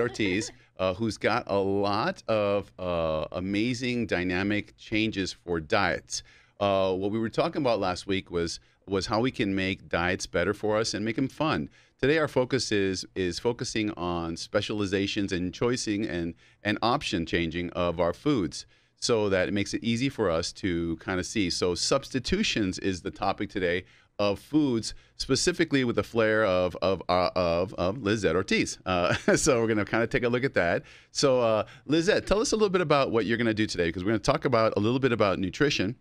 Ortiz, uh, who's got a lot of uh, amazing dynamic changes for diets. Uh, what we were talking about last week was was how we can make diets better for us and make them fun. Today, our focus is is focusing on specializations and choosing and and option changing of our foods, so that it makes it easy for us to kind of see. So, substitutions is the topic today of foods, specifically with the flair of of uh, of, of Lizette Ortiz. Uh, so we're going to kind of take a look at that. So uh, Lizette, tell us a little bit about what you're going to do today, because we're going to talk about a little bit about nutrition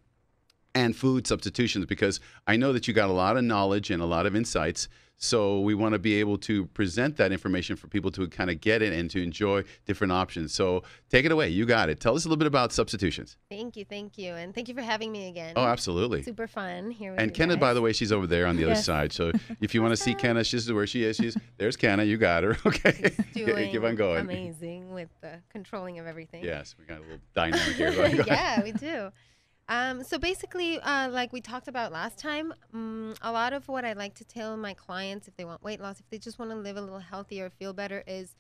and food substitutions, because I know that you got a lot of knowledge and a lot of insights. So we want to be able to present that information for people to kind of get it and to enjoy different options. So take it away. You got it. Tell us a little bit about substitutions. Thank you, thank you, and thank you for having me again. Oh, absolutely. Super fun here. And Kenna, guys. by the way, she's over there on the other side. So if you want to see Kenna, is where she is. She's there's Kenna. You got her. Okay. doing Keep on going. amazing with the controlling of everything. Yes, we got a little dynamic here. Go ahead, go ahead. yeah, we do. Um, so basically, uh, like we talked about last time, um, a lot of what I like to tell my clients if they want weight loss, if they just want to live a little healthier, feel better, is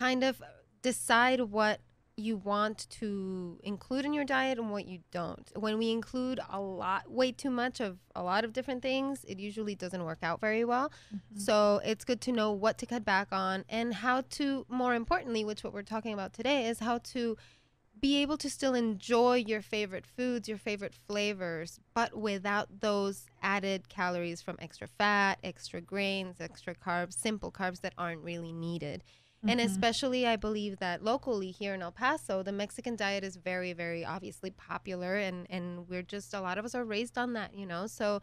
kind of decide what you want to include in your diet and what you don't. When we include a lot, way too much of a lot of different things, it usually doesn't work out very well. So it's good to know what to cut back on and how to, more importantly, which what we're talking about today, is how to be able to still enjoy your favorite foods, your favorite flavors, but without those added calories from extra fat, extra grains, extra carbs, simple carbs that aren't really needed. And mm-hmm. especially, I believe that locally here in El Paso, the Mexican diet is very, very obviously popular, and and we're just a lot of us are raised on that, you know. So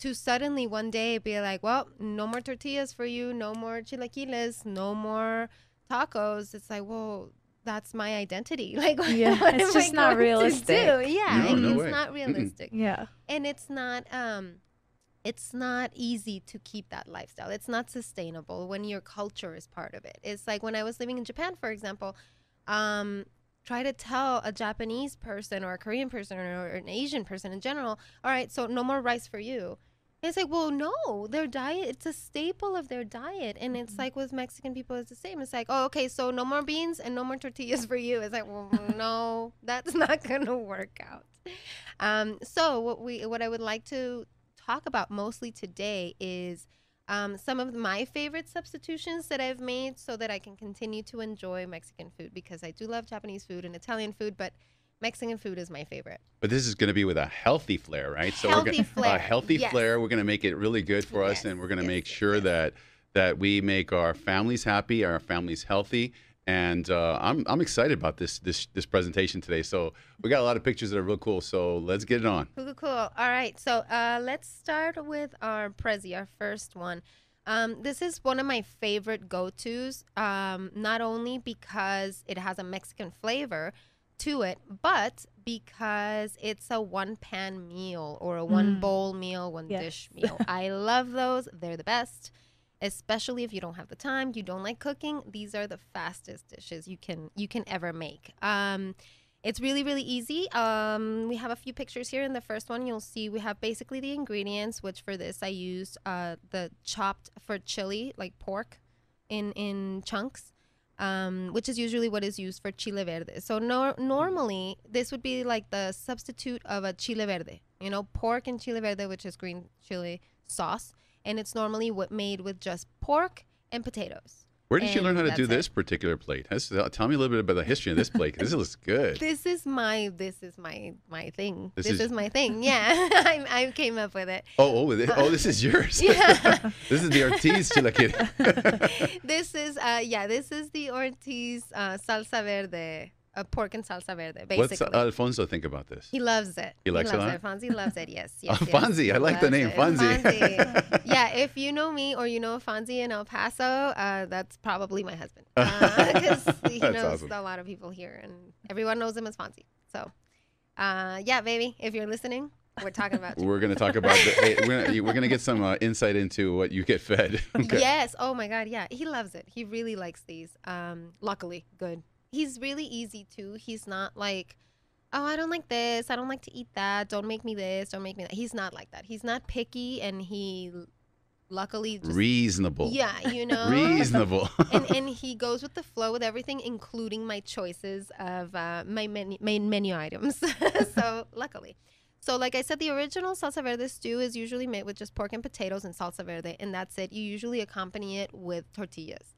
to suddenly one day be like, well, no more tortillas for you, no more chilaquiles, no more tacos. It's like, well, that's my identity. Like, Yeah, what it's am I just not going to realistic. do? Yeah, No, no it's way. not Mm-mm. realistic, Yeah. and it's not um, it's not easy to keep that lifestyle. It's not sustainable when your culture is part of it. It's like when I was living in Japan, for example. Um, try to tell a Japanese person or a Korean person or an Asian person in general, all right, so no more rice for you. It's like, well, no, their diet, it's a staple of their diet. And it's like with Mexican people, it's the same. It's like, oh, okay, so no more beans and no more tortillas for you. It's like, well, no, that's not going to work out. Um, so what we, what I would like to talk about mostly today is um, some of my favorite substitutions that I've made so that I can continue to enjoy Mexican food because I do love Japanese food and Italian food, but Mexican food is my favorite. But this is going to be with a healthy flair, right? So we're gonna, flair, a healthy yes. flair. We're going to make it really good for us, Yes, and we're going to yes, make sure that that we make our families happy, our families healthy. And uh, I'm I'm excited about this this this presentation today. So we got a lot of pictures that are real cool. So let's get it on. Cool, cool. All right, so uh, let's start with our Prezi, our first one. Um, this is one of my favorite go-tos, um, not only because it has a Mexican flavor to it, but because it's a one-pan meal or a one-bowl meal, one Yes. dish meal. I love those; they're the best. Especially if you don't have the time, you don't like cooking. These are the fastest dishes you can you can ever make. Um, it's really, really easy. Um, we have a few pictures here. In the first one, you'll see we have basically the ingredients, which for this I used uh, the chopped for chili, like pork, in in chunks, um, which is usually what is used for chile verde. So no, normally this would be like the substitute of a chile verde. You know, pork and chile verde, which is green chili sauce, and it's normally what made with just pork and potatoes. Where did you learn how to do it. this particular plate? Tell me a little bit about the history of this plate. This looks good. This is my this is my my thing. This This, is- is, my thing. Yeah, I, I came up with it. Oh, oh, oh, this is yours. Yeah. this is the Ortiz chilaquil. this is uh yeah, this is the Ortiz uh, salsa verde, uh, pork and salsa verde. What's Basically, Alfonso think about this? he loves it. He likes it a loves it. Fonzie loves it. Yes, yes. Oh, yes. Fonzie, I like the name. Fonzie. Fonzie. yeah, if you know me or you know Fonzie in El Paso, uh, that's probably my husband because he knows awesome. a lot of people here and everyone knows him as Fonzie. So, uh, yeah, baby, if you're listening, we're talking about. We're going to talk about the, hey, we're gonna, we're going to get some uh, insight into what you get fed. Okay. Yes. Oh my God. Yeah. He loves it. He really likes these. Um, luckily, good. He's really easy too. He's not like, oh, I don't like this. I don't like to eat that. Don't make me this. Don't make me that. He's not like that. He's not picky, and he luckily, just, Reasonable. yeah, you know, Reasonable. and and he goes with the flow with everything, including my choices of uh, my menu, main menu items. so luckily, so like I said, the original salsa verde stew is usually made with just pork and potatoes and salsa verde, and that's it. You usually accompany it with tortillas.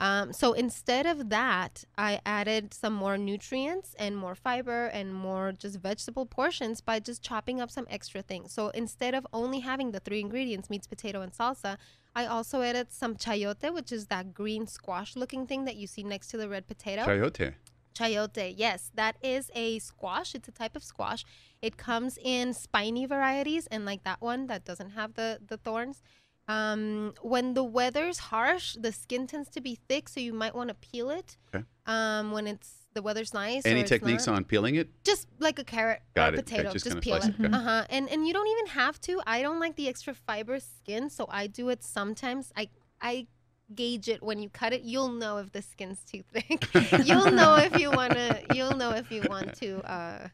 Um, so instead of that, I added some more nutrients and more fiber and more just vegetable portions by just chopping up some extra things. So instead of only having the three ingredients, meats, potato, and salsa, I also added some chayote, which is that green squash looking thing that you see next to the red potato. Chayote. Chayote, yes, that is a squash. It's a type of squash. It comes in spiny varieties, and like that one that doesn't have the the thorns. Um, when the weather's harsh, the skin tends to be thick, so you might want to peel it. Okay. Um, when it's the weather's nice. Any techniques not. on peeling it? Just like a carrot Got or it. Okay, potato, just just, peel it. it, okay. Uh huh. And and you don't even have to. I don't like the extra fiber skin, so I do it sometimes. I I gauge it when you cut it. You'll know if the skin's too thick. you'll know if you wanna. You'll know if you want to uh,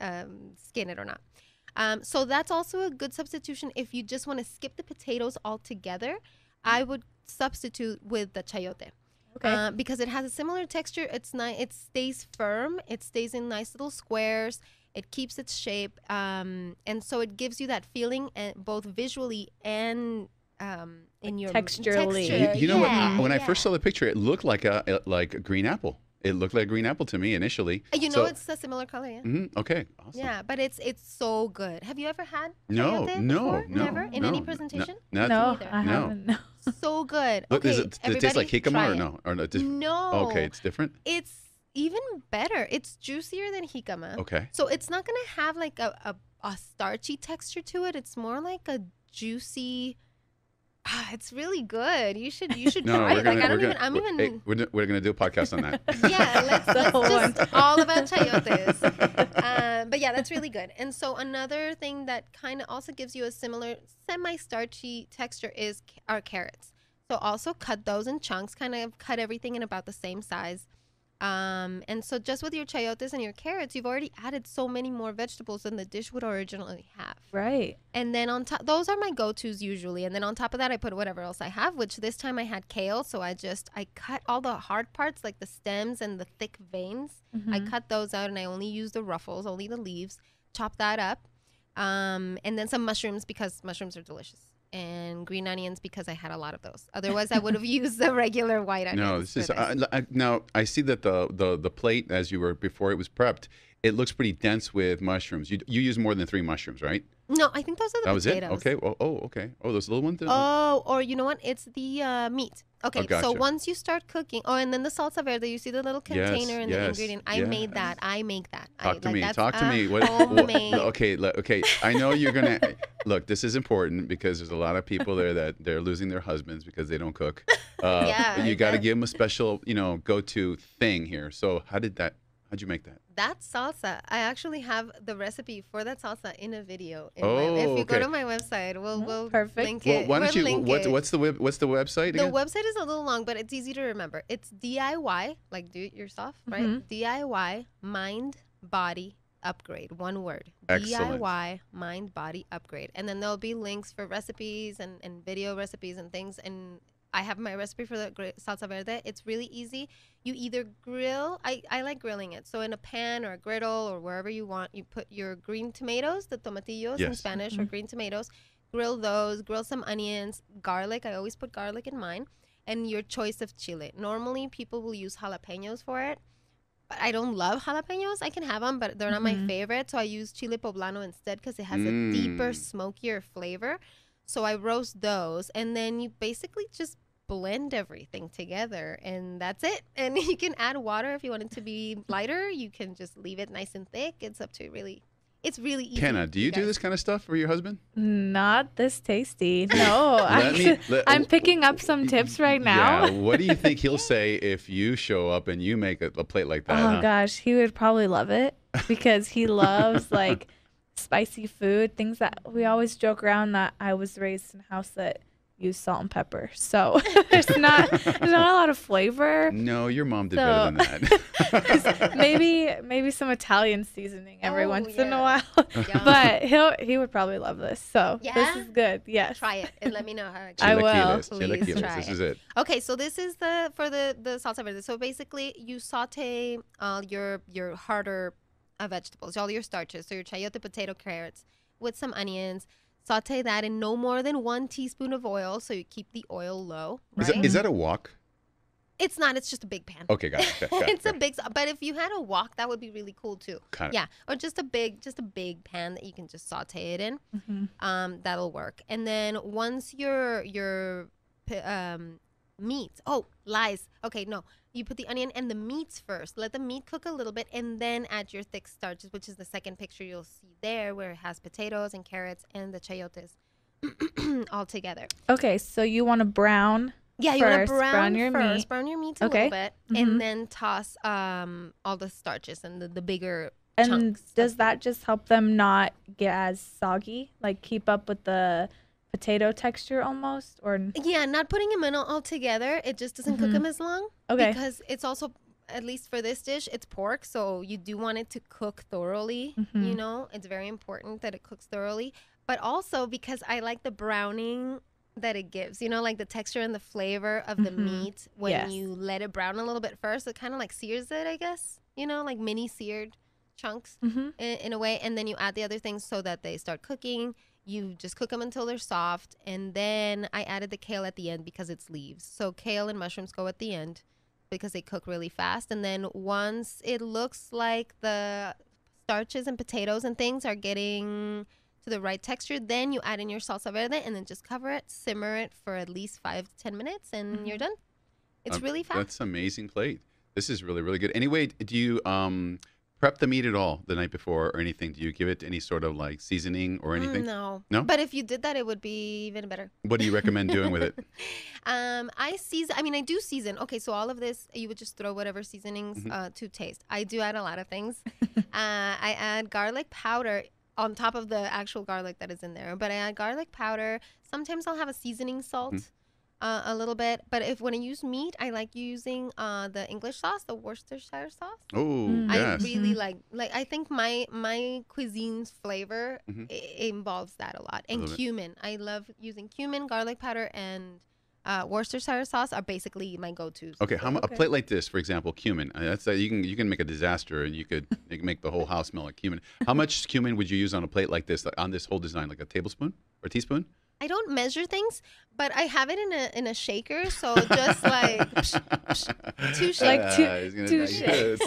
um, skin it or not. Um, so that's also a good substitution if you just want to skip the potatoes altogether. I would substitute with the chayote. Okay. Uh, because it has a similar texture. It's nice. It stays firm. It stays in nice little squares. It keeps its shape, um, and so it gives you that feeling, and both visually and um, in your texturally. You, texture. you know Yeah, what? When I yeah. first saw the picture, it looked like a like a green apple. It looked like a green apple to me initially. Uh, you know, So- it's a similar color. Yeah. Mhm, Okay. Awesome. Yeah, but it's it's so good. Have you ever had No, no, before? no, never in no, any presentation. no, no. I No. haven't. No. so good. Look, okay, does it, does it taste like everybody jicama or no? Or no? Just, No. Okay, it's different. It's even better. It's juicier than jicama. Okay. So it's not gonna have like a, a, a starchy texture to it. It's more like a juicy. Ah, it's really good. You should you should No, try we're it. gonna. like I don't we're even. gonna I'm we're, even. hey, we're, we're gonna do a podcast on that. yeah, let's, The let's just one. all about chayotes. um, but yeah, that's really good. And so another thing that kind of also gives you a similar semi-starchy texture is our carrots. So also cut those in chunks, kind of cut everything in about the same size. Um, and so just with your chayotes and your carrots, you've already added so many more vegetables than the dish would originally have. Right. And then on top, those are my go-tos usually. And then on top of that, I put whatever else I have. Which this time I had kale, so I just I cut all the hard parts, like the stems and the thick veins. I Mhm. cut those out, and I only use the ruffles, only the leaves. Chop that up, um, and then some mushrooms because mushrooms are delicious, and green onions because I had a lot of those. Otherwise, I would have used the regular white onions. no, this is I, I, now. I see that the, the the plate as you were before it was prepped. It looks pretty dense with mushrooms. You you use more than three mushrooms, right? No, I think those are the that was potatoes. it. Okay. Well, oh, okay. Oh, those little ones. Oh, or you know what? It's the uh, meat. Okay, so gotcha. once you start cooking, oh, and then the salsa verde, you see the little Yes, container and the ingredient. I made that. I make that. I, Talk to like, me. Talk to a me. What, what- homemade. okay. Okay. I know you're gonna look. This is important because there's a lot of people there that they're losing their husbands because they don't cook. Uh, Yeah, you got to give them a special, you know, go-to thing here. So how did that? How'd you make that? That salsa, I actually have the recipe for that salsa in a video. In Oh, my, if you okay. go to my website, we'll Oh, we'll perfect. link Well, it. why don't we'll you? link What's the web? What's the website the again? website is a little long, but it's easy to remember. It's DIY, like do it yourself, right? Mhm. DIY mind body upgrade, one word. Excellent. DIY mind body upgrade, and then there'll be links for recipes and and video recipes and things. And I have my recipe for the gri- salsa verde. It's really easy. You either grill. I I like grilling it. So in a pan or a griddle or wherever you want, you put your green tomatoes, the tomatillos in Spanish, or Mhm. green tomatoes. Grill those. Grill some onions, garlic. I always put garlic in mine and your choice of chile. Normally, people will use jalapenos for it, but I don't love jalapenos. I can have them, but they're not my Mhm. favorite. So I use chile poblano instead because it has a deeper, Mm. smokier flavor. So I roast those, and then you basically just blend everything together, and that's it. And you can add water if you want it to be lighter. You can just leave it nice and thick. It's up to really. It's really easy. Kenna, do you do this kind of stuff for your husband? Not this tasty. No, Let me- I, let- I'm picking up some tips right now. Yeah. What do you think he'll say if you show up and you make a, a plate like that? Oh huh? gosh, he would probably love it because he loves like spicy food, things that we always joke around that I was raised in a house that used salt and pepper. So there's not there's not a lot of flavor. No, your mom did So- better than that. maybe maybe some Italian seasoning every Oh, once in a while. Yum. but he'll he would probably love this. So Yeah? this is good. Yes. try it and let me know how it I goes. will. Chilaquiles, Please try This it. is it. Okay, so this is the for the the salsa verde. So basically, you saute uh, your your harder uh, vegetables, all your starches, so your chayote, potato, carrots, with some onions. Saute that in no more than one teaspoon of oil, so you keep the oil low. Is that, is that a wok? it's not. It's just a big pan. Okay, got it. Got it, got it, it's a got it. big. But if you had a wok, that would be really cool too. Got it. Yeah, or just a big, just a big pan that you can just saute it in. Mhm. Um, that'll work. And then once your your p- um meat, oh lies. Okay, no, you put the onion and the meats first. Let the meat cook a little bit, and then add your thick starches, which is the second picture you'll see there, where it has potatoes and carrots and the chayotes all together. Okay, so you want to brown. Yeah, you want to brown, brown your first, meat. brown your meat a Okay. little bit, Mhm. and then toss um all the starches and the, the bigger And does that just help them not get as soggy? Like keep up with the potato texture almost? Or Yeah, not putting them in all, together. It just doesn't cook 'em cook them as long. okay. Because it's also, at least for this dish, it's pork, so you do want it to cook thoroughly. You Mhm. know, it's very important that it cooks thoroughly. But also because I like the browning that it gives. You know, like the texture and the flavor of the Mhm. meat when Yes. you let it brown a little bit first. It kind of like sears it, I guess. You know, like mini seared chunks hmm in, in a way and then you add the other things so that they start cooking you just cook them until they're soft and then i added the kale at the end because it's leaves so kale and mushrooms go at the end because they cook really fast and then once it looks like the starches and potatoes and things are getting to the right texture then you add in your salsa verde and then just cover it simmer it for at least five to ten minutes and Mhm. you're done it's Um, really fast That's amazing plate. This is really really good. Anyway, do you um prep the meat at all the night before or anything? Do you give it any sort of like seasoning or Mm, anything? no No? but if you did that it would be even better What do you recommend doing with it? um, I season. I mean, I do season. Okay, so all of this, you would just throw whatever seasonings Mhm. uh, to taste. I do add a lot of things. uh, I add garlic powder on top of the actual garlic that is in there, but I add garlic powder. Sometimes I'll have a seasoning salt. Mhm. Uh, a little bit, but if when I use meat, I like using uh, the English sauce, the Worcestershire sauce. Oh, Mm. yes. I really Mhm. like like I think my my cuisine's flavor Mhm. i- involves that a lot. And love it. cumin. I love using cumin, garlic powder and uh, Worcestershire sauce are basically my go-tos. Okay, how, mu- a plate like this, for example, cumin. uh, That's uh, you can you can make a disaster, and you could you can make the whole house smell like cumin. How much cumin would you use on a plate like this, like, on this whole design, like a tablespoon or teaspoon? I don't measure things, but I have it in a in a shaker, so just like psh, psh, two shakes. Like two- he's two die. shakes.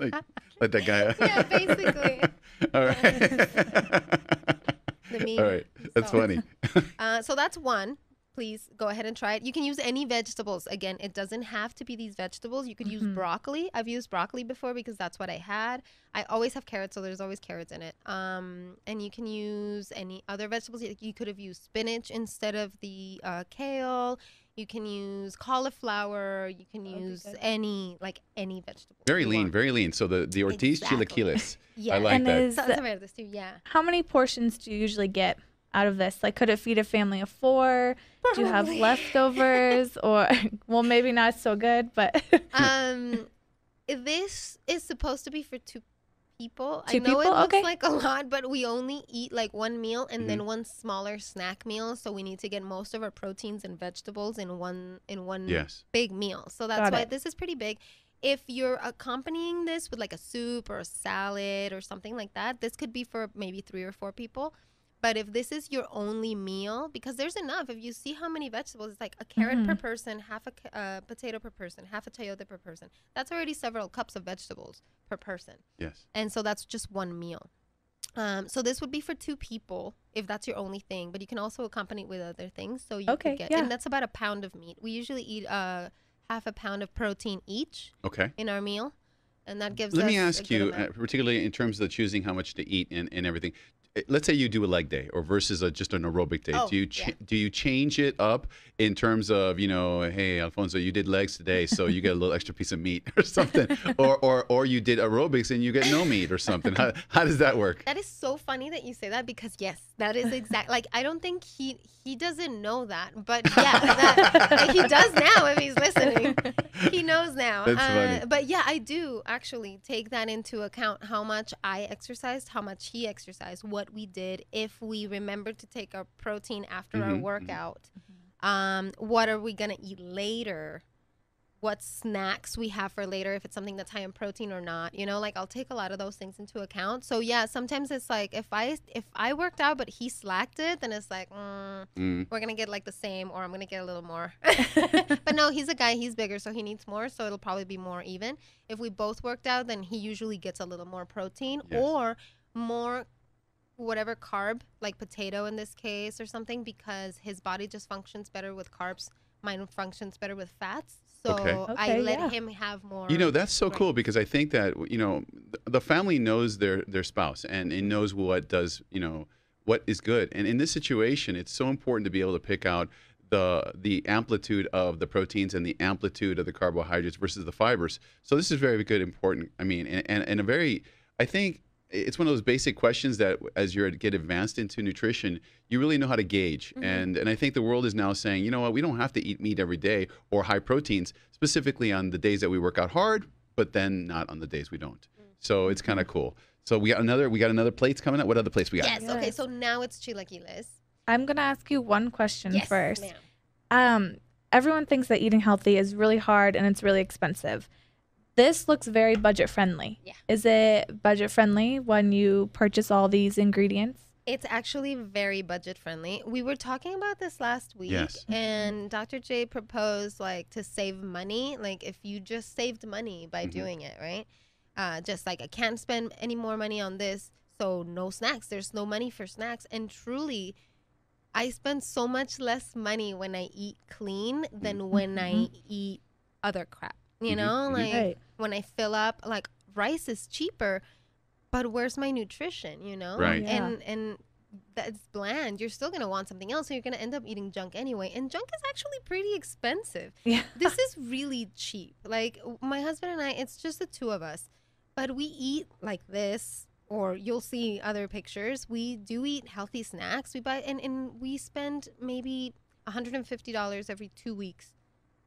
like, like that guy. Yeah, basically. All right. The meat. All right, that's So- funny. Uh, so that's one. Please go ahead and try it. You can use any vegetables. Again, it doesn't have to be these vegetables. You could use Mhm. broccoli. I've used broccoli before because that's what I had. I always have carrots, so there's always carrots in it. Um, and you can use any other vegetables. You you could have used spinach instead of the uh, kale. You can use cauliflower. You can That would use any like any vegetable. Very lean, want. very lean. So the the Ortiz Exactly. chilaquiles. Yeah. I like and that. is Salsa verdes too. Yeah. how many portions do you usually get out of this? Like, could it feed a family of four? Do you have leftovers, or well, maybe not so good, but um this is supposed to be for two people i Two know it people? looks Okay. like a lot but we only eat like one meal and Mm-hmm. then one smaller snack meal so we need to get most of our proteins and vegetables in one in one Yes. big meal so that's Got why it. this is pretty big if you're accompanying this with like a soup or a salad or something like that this could be for maybe three or four people but if this is your only meal because there's enough if you see how many vegetables it's like a carrot per Mhm. person half a uh, potato per person half a chayote per person that's already several cups of vegetables per person Yes. and so that's just one meal um, so this would be for two people if that's your only thing but you can also accompany it with other things so you Okay, could get yeah. and that's about a pound of meat we usually eat uh, half a pound of protein each Okay. in our meal and that gives Let us me ask you, uh, particularly in terms of choosing how much to eat and, and everything. Eh, let's say you do a leg day or versus a, just an aerobic day. Oh, do you ch- yeah. do you change it up in terms of you know, hey Alfonso, you did legs today, so you get a little extra piece of meat or something, or or or you did aerobics and you get no meat or something. How how does that work? That is so funny that you say that because yes, that is exact. like I don't think he he doesn't know that, but yeah, that, like, he does now if he's listening. He knows now. That's Uh, funny. but yeah, I do actually take that into account. How much I exercised, how much he exercised, what we did, if we remember to take our protein after our Mhm, mhm. workout. Um, what are we gonna eat later? what snacks we have for later if it's something that's high in protein or not you know like i'll take a lot of those things into account so yeah sometimes it's like if i if i worked out but he slacked it then it's like mm, Mm. we're gonna get like the same or i'm gonna get a little more but no he's a guy he's bigger so he needs more so it'll probably be more even if we both worked out then he usually gets a little more protein Yes. or more whatever carb like potato in this case or something because his body just functions better with carbs mine functions better with fats so Okay. i Okay, let yeah. him have more You know that's so Right. cool because I think that you know the family knows their their spouse and it knows what does you know what is good and in this situation it's so important to be able to pick out the the amplitude of the proteins and the amplitude of the carbohydrates versus the fibers so this is very good important I mean and and, and a very I think it's one of those basic questions that as you get advanced into nutrition you really know how to gauge Mhm. and and I think the world is now saying you know what we don't have to eat meat every day or high proteins specifically on the days that we work out hard but then not on the days we don't so it's kind of cool so we got another we got another plates coming up what other plates we got yes okay so now it's chilaquiles I'm gonna ask you one question yes first. ma'am. Um, everyone thinks that eating healthy is really hard and it's really expensive. This looks very budget friendly. Yeah. Is it budget friendly when you purchase all these ingredients? It's actually very budget friendly. We were talking about this last week, Yes. and Dr. J proposed like to save money. Like if you just saved money by Mhm. doing it, right? Uh, just like I can't spend any more money on this, so no snacks. There's no money for snacks, and truly, I spend so much less money when I eat clean than when I Mhm. eat other crap. You know, mhm. like Right. when I fill up, like rice is cheaper, but where's my nutrition? You know, Right. Yeah. and and that's bland. You're still gonna want something else, so you're gonna end up eating junk anyway. And junk is actually pretty expensive. Yeah. This is really cheap. Like my husband and I, it's just the two of us, but we eat like this. Or you'll see other pictures. We do eat healthy snacks. We buy and, and we spend maybe $150 every two weeks,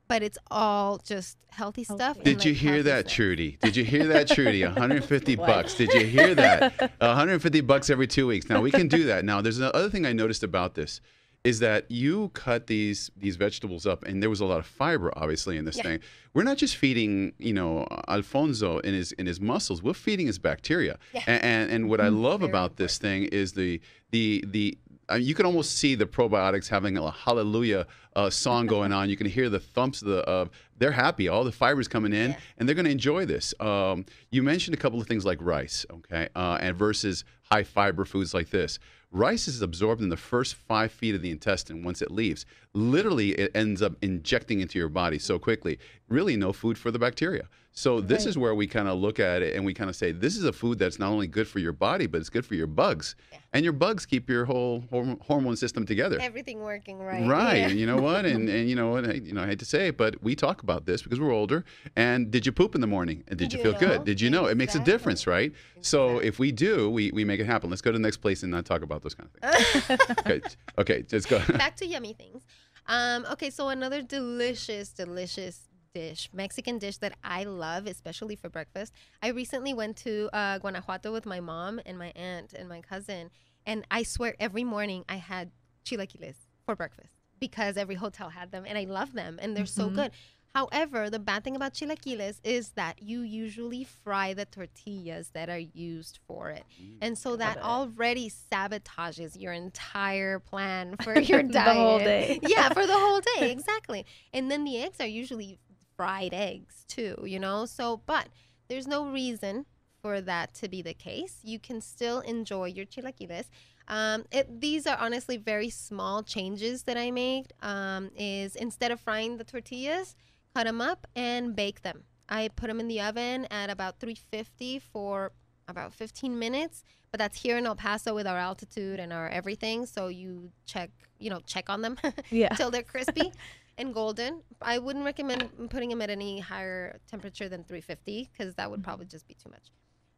but it's all just healthy stuff. Healthy. and, Did you like, hear healthy that, snacks. Trudy? Did you hear that, Trudy? 150 What? bucks. Did you hear that? 150 bucks every two weeks. Now we can do that. Now there's another thing I noticed about this is that you cut these these vegetables up, and there was a lot of fiber, obviously, in this Yeah. thing. We're not just feeding, you know, Alfonso in his in his muscles. We're feeding his bacteria. Yeah. And, and and what I mm-hmm. love Very about this thing is the the the I mean, you can almost see the probiotics having a hallelujah uh, song going on. You can hear the thumps of the. Uh, they're happy. All the fibers coming in, Yeah. and they're going to enjoy this. Um, you mentioned a couple of things like rice, okay, uh, and versus high fiber foods like this. Rice is absorbed in the first five feet of the intestine once it leaves. Literally, it ends up injecting into your body so quickly. Really, no food for the bacteria. So this Right. is where we kind of look at it and we kind of say this is a food that's not only good for your body, but it's good for your bugs, Yeah. and your bugs keep your whole horm- hormone system together. Everything working right. Right. Yeah. You know what? And and you know what? I, you know, I hate to say it, but we talk about this because we're older. And did you poop in the morning? And did you You feel know, good? Did you know? It makes a difference, right? So if we do, we, we make it happen. Let's go to the next place and not talk about those kind of things. okay. Okay. Let's go. Back to yummy things. Um, okay, so another delicious, delicious dish, Mexican dish that I love, especially for breakfast. I recently went to uh, Guanajuato with my mom and my aunt and my cousin, and I swear every morning I had chilaquiles for breakfast because every hotel had them, and I love them, and they're so Mhm. good. However, the bad thing about chilaquiles is that you usually fry the tortillas that are used for it. And so that it. already sabotages your entire plan for your diet. The whole day. yeah, for the whole day, exactly. And then the eggs are usually fried eggs too, you know? So, but there's no reason for that to be the case. You can still enjoy your chilaquiles. Um, it, these are honestly very small changes that I made. Um, is instead of frying the tortillas, cut them up and bake them. I put them in the oven at about 350 for about 15 minutes. But that's here in El Paso with our altitude and our everything. So you check, you know, check on them Yeah. till they're crispy and golden. I wouldn't recommend putting them at any higher temperature than 350 because that would probably just be too much.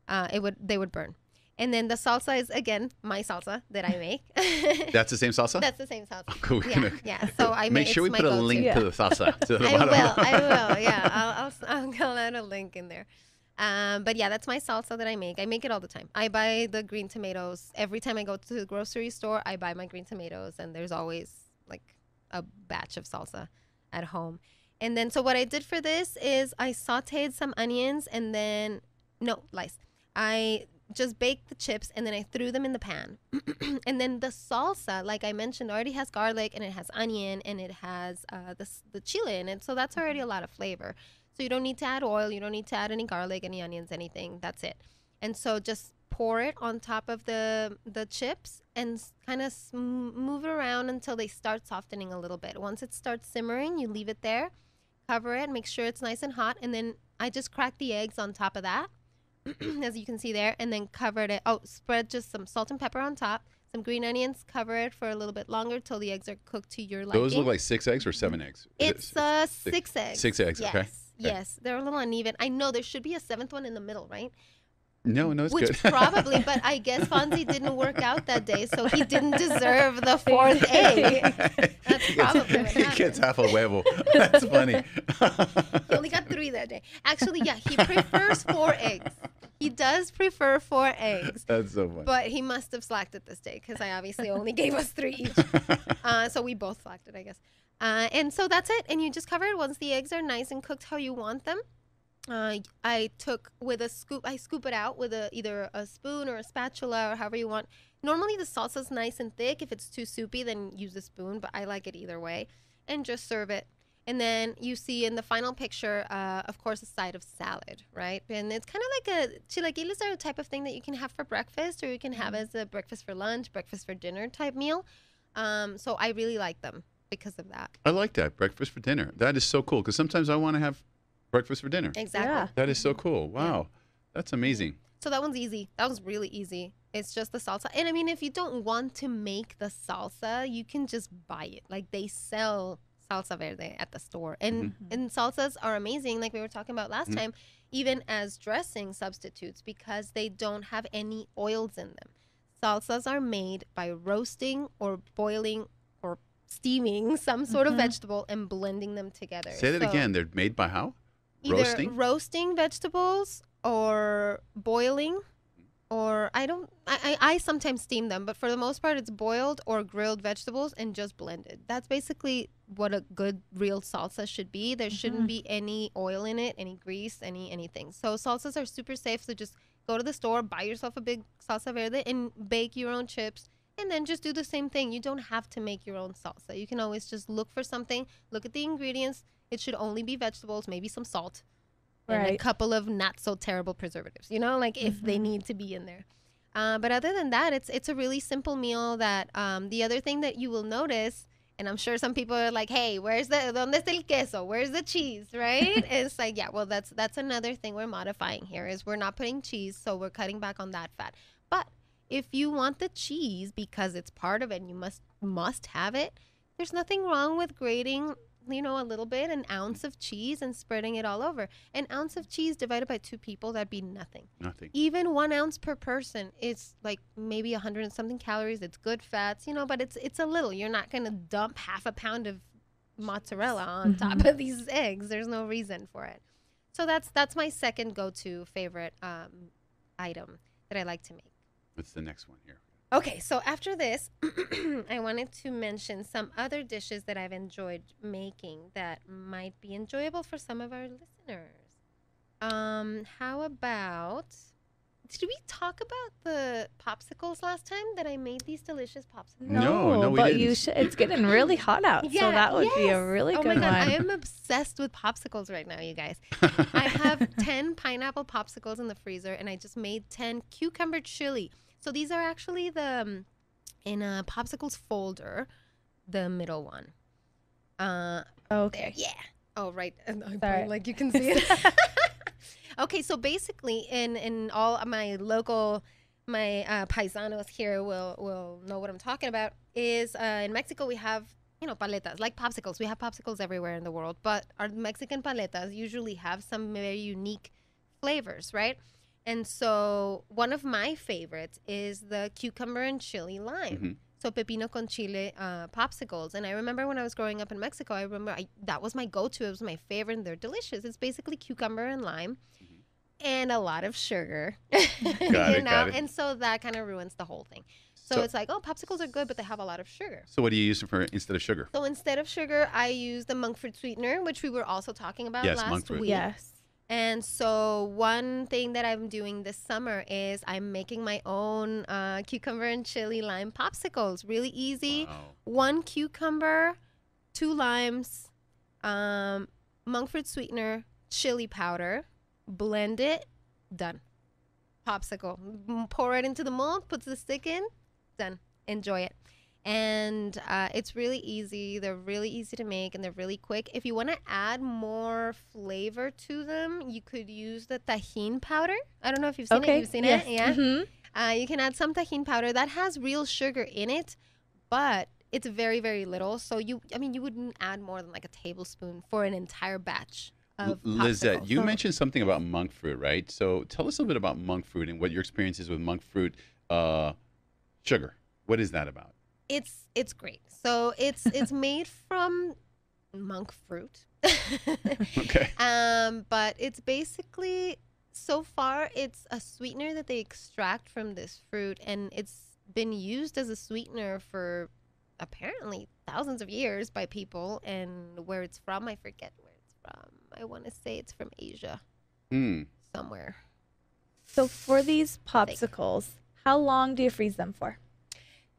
Uh, it would they would burn. And then the salsa is again my salsa that I make. That's the same salsa. That's the same salsa. Cool. Yeah, gonna- yeah. So I Make ma- sure we put a go-to. link Yeah. to the salsa to the I bottom. will. I will. Yeah, I'll, I'll, I'll, I'll add a link in there. Um, but yeah, that's my salsa that I make. I make it all the time. I buy the green tomatoes every time I go to the grocery store. I buy my green tomatoes, and there's always like a batch of salsa at home. And then, so what I did for this is I sauteed some onions, and then no lice. I just baked the chips, and then I threw them in the pan. and then the salsa, like I mentioned, already has garlic, and it has onion, and it has uh, the the chili in it. So that's already a lot of flavor. So you don't need to add oil. You don't need to add any garlic, any onions, anything. That's it. And so just pour it on top of the the chips and kind of move it around until they start softening a little bit. Once it starts simmering, you leave it there, cover it, make sure it's nice and hot, and then I just crack the eggs on top of that, as you can see there, and then covered it. Oh, spread just some salt and pepper on top, some green onions, cover it for a little bit longer till the eggs are cooked to your liking. Those look like six eggs or seven eggs. It's uh six- six eggs. six eggs, Yes. okay. Okay. Yes, they're a little uneven. I know there should be a seventh one in the middle, right? No, no, it's Which good. probably, but I guess Fonzie didn't work out that day, so he didn't deserve the fourth egg. That's probably what he gets happened. half a huevo. That's funny. He only got three that day. Actually, yeah, he prefers four eggs. He does prefer four eggs, That's so funny. but he must have slacked it this day because I obviously only gave us three each. Uh, so we both slacked it, I guess. Uh, and so that's it. And you just cover it once the eggs are nice and cooked how you want them. Uh, I took with a scoop. I scoop it out with a either a spoon or a spatula or however you want. Normally the salsa's nice and thick. If it's too soupy, then use a spoon. But I like it either way, and just serve it. And then you see in the final picture, uh, of course, a side of salad, right? And it's kind of like a chilaquiles are a type of thing that you can have for breakfast, or you can have as a breakfast for lunch, breakfast for dinner type meal. Um, so I really like them because of that. I like that breakfast for dinner. That is so cool because sometimes I want to have breakfast for dinner. Exactly. Yeah. That is so cool. Wow, that's amazing. So that one's easy. That was really easy. It's just the salsa. And I mean, if you don't want to make the salsa, you can just buy it. Like they sell salsa verde at the store. And and salsas are amazing like we were talking about last Mhm. time, even as dressing substitutes because they don't have any oils in them. Salsas are made by roasting or boiling or steaming some sort of Mhm. vegetable and blending them together. Say that So- again. They're made by how? Either Roasting? roasting vegetables or boiling or i don't I, I i sometimes steam them but for the most part it's boiled or grilled vegetables and just blended that's basically what a good real salsa should be there shouldn't Mhm. be any oil in it any grease any anything so salsas are super safe so just go to the store buy yourself a big salsa verde and bake your own chips and then just do the same thing. You don't have to make your own salsa. You can always just look for something look at the ingredients. It should only be vegetables maybe some salt and a couple of not so terrible preservatives you know like if they Mhm. need to be in there. Uh, but other than that it's it's a really simple meal that um, the other thing that you will notice and i'm sure some people are like hey where's the donde está el queso? Where's the cheese? Right? It's like yeah well that's that's another thing we're modifying here is we're not putting cheese so we're cutting back on that fat if you want the cheese because it's part of it and you must must have it there's nothing wrong with grating you know a little bit an ounce of cheese and spreading it all over. An ounce of cheese divided by two people that'd be nothing. Nothing. even one ounce per person is like maybe a hundred and something calories. It's good fats you know but it's it's a little. You're not gonna dump half a pound of mozzarella on top of these eggs. There's no reason for it. So that's that's my second go-to favorite um, item that i like to make What's the next one here? Okay, so after this, I wanted to mention some other dishes that I've enjoyed making that might be enjoyable for some of our listeners. Um, how about did we talk about the popsicles last time that I made these delicious popsicles? No, no, we but you didn't. should. It's getting really hot out, so that would be a yes. really oh good my god, one. I am obsessed with popsicles right now, you guys. I have 10 pineapple popsicles in the freezer and I just made 10 cucumber chili. So these are actually the um, in a popsicles folder, the middle one. Uh there. okay. Yeah. Oh, right. Sorry. like you can see it. Okay, so basically, in in all of my local, my uh, paisanos here will will know what I'm talking about. Is uh, in Mexico we have you know paletas like popsicles. We have popsicles everywhere in the world, but our Mexican paletas usually have some very unique flavors, right? And so one of my favorites is the cucumber and chili lime. Mhm. So pepino con chile uh, popsicles. And I remember when I was growing up in Mexico, I remember I, that was my go-to. It was my favorite, and they're delicious. It's basically cucumber and lime, and a lot of sugar. Got you it, know, got it. and so that kind of ruins the whole thing. So, So- it's like, oh, popsicles are good, but they have a lot of sugar. So what do you use for instead of sugar? So instead of sugar, I use the monk fruit sweetener, which we were also talking about Yes, last monk fruit. week. Yes. And so one thing that I'm doing this summer is I'm making my own uh, cucumber and chili lime popsicles. Really easy. Wow. One cucumber, two limes, um, monk fruit sweetener, chili powder. Blend it. Done. Popsicle. Pour it into the mold. put the stick in. Done. Enjoy it. And uh, it's really easy. They're really easy to make and they're really quick. If you want to add more flavor to them, you could use the Tajín powder. I don't know if you've seen Okay. it. You've seen yes. it? Yeah. Mhm. Uh, you can add some Tajín powder that has real sugar in it, but it's very, very little. So you, I mean, you wouldn't add more than like a tablespoon for an entire batch of Lizette, popsicles. you So- mentioned something about monk fruit, right? So tell us a little bit about monk fruit and what your experience is with monk fruit uh, sugar. What is that about? It's it's great. So it's it's made from monk fruit. Okay. Um, but it's basically so far it's a sweetener that they extract from this fruit, and it's been used as a sweetener for apparently thousands of years by people. And where it's from, I forget where it's from. I want to say it's from Asia Hmm. somewhere. So for these popsicles, how long do you freeze them for?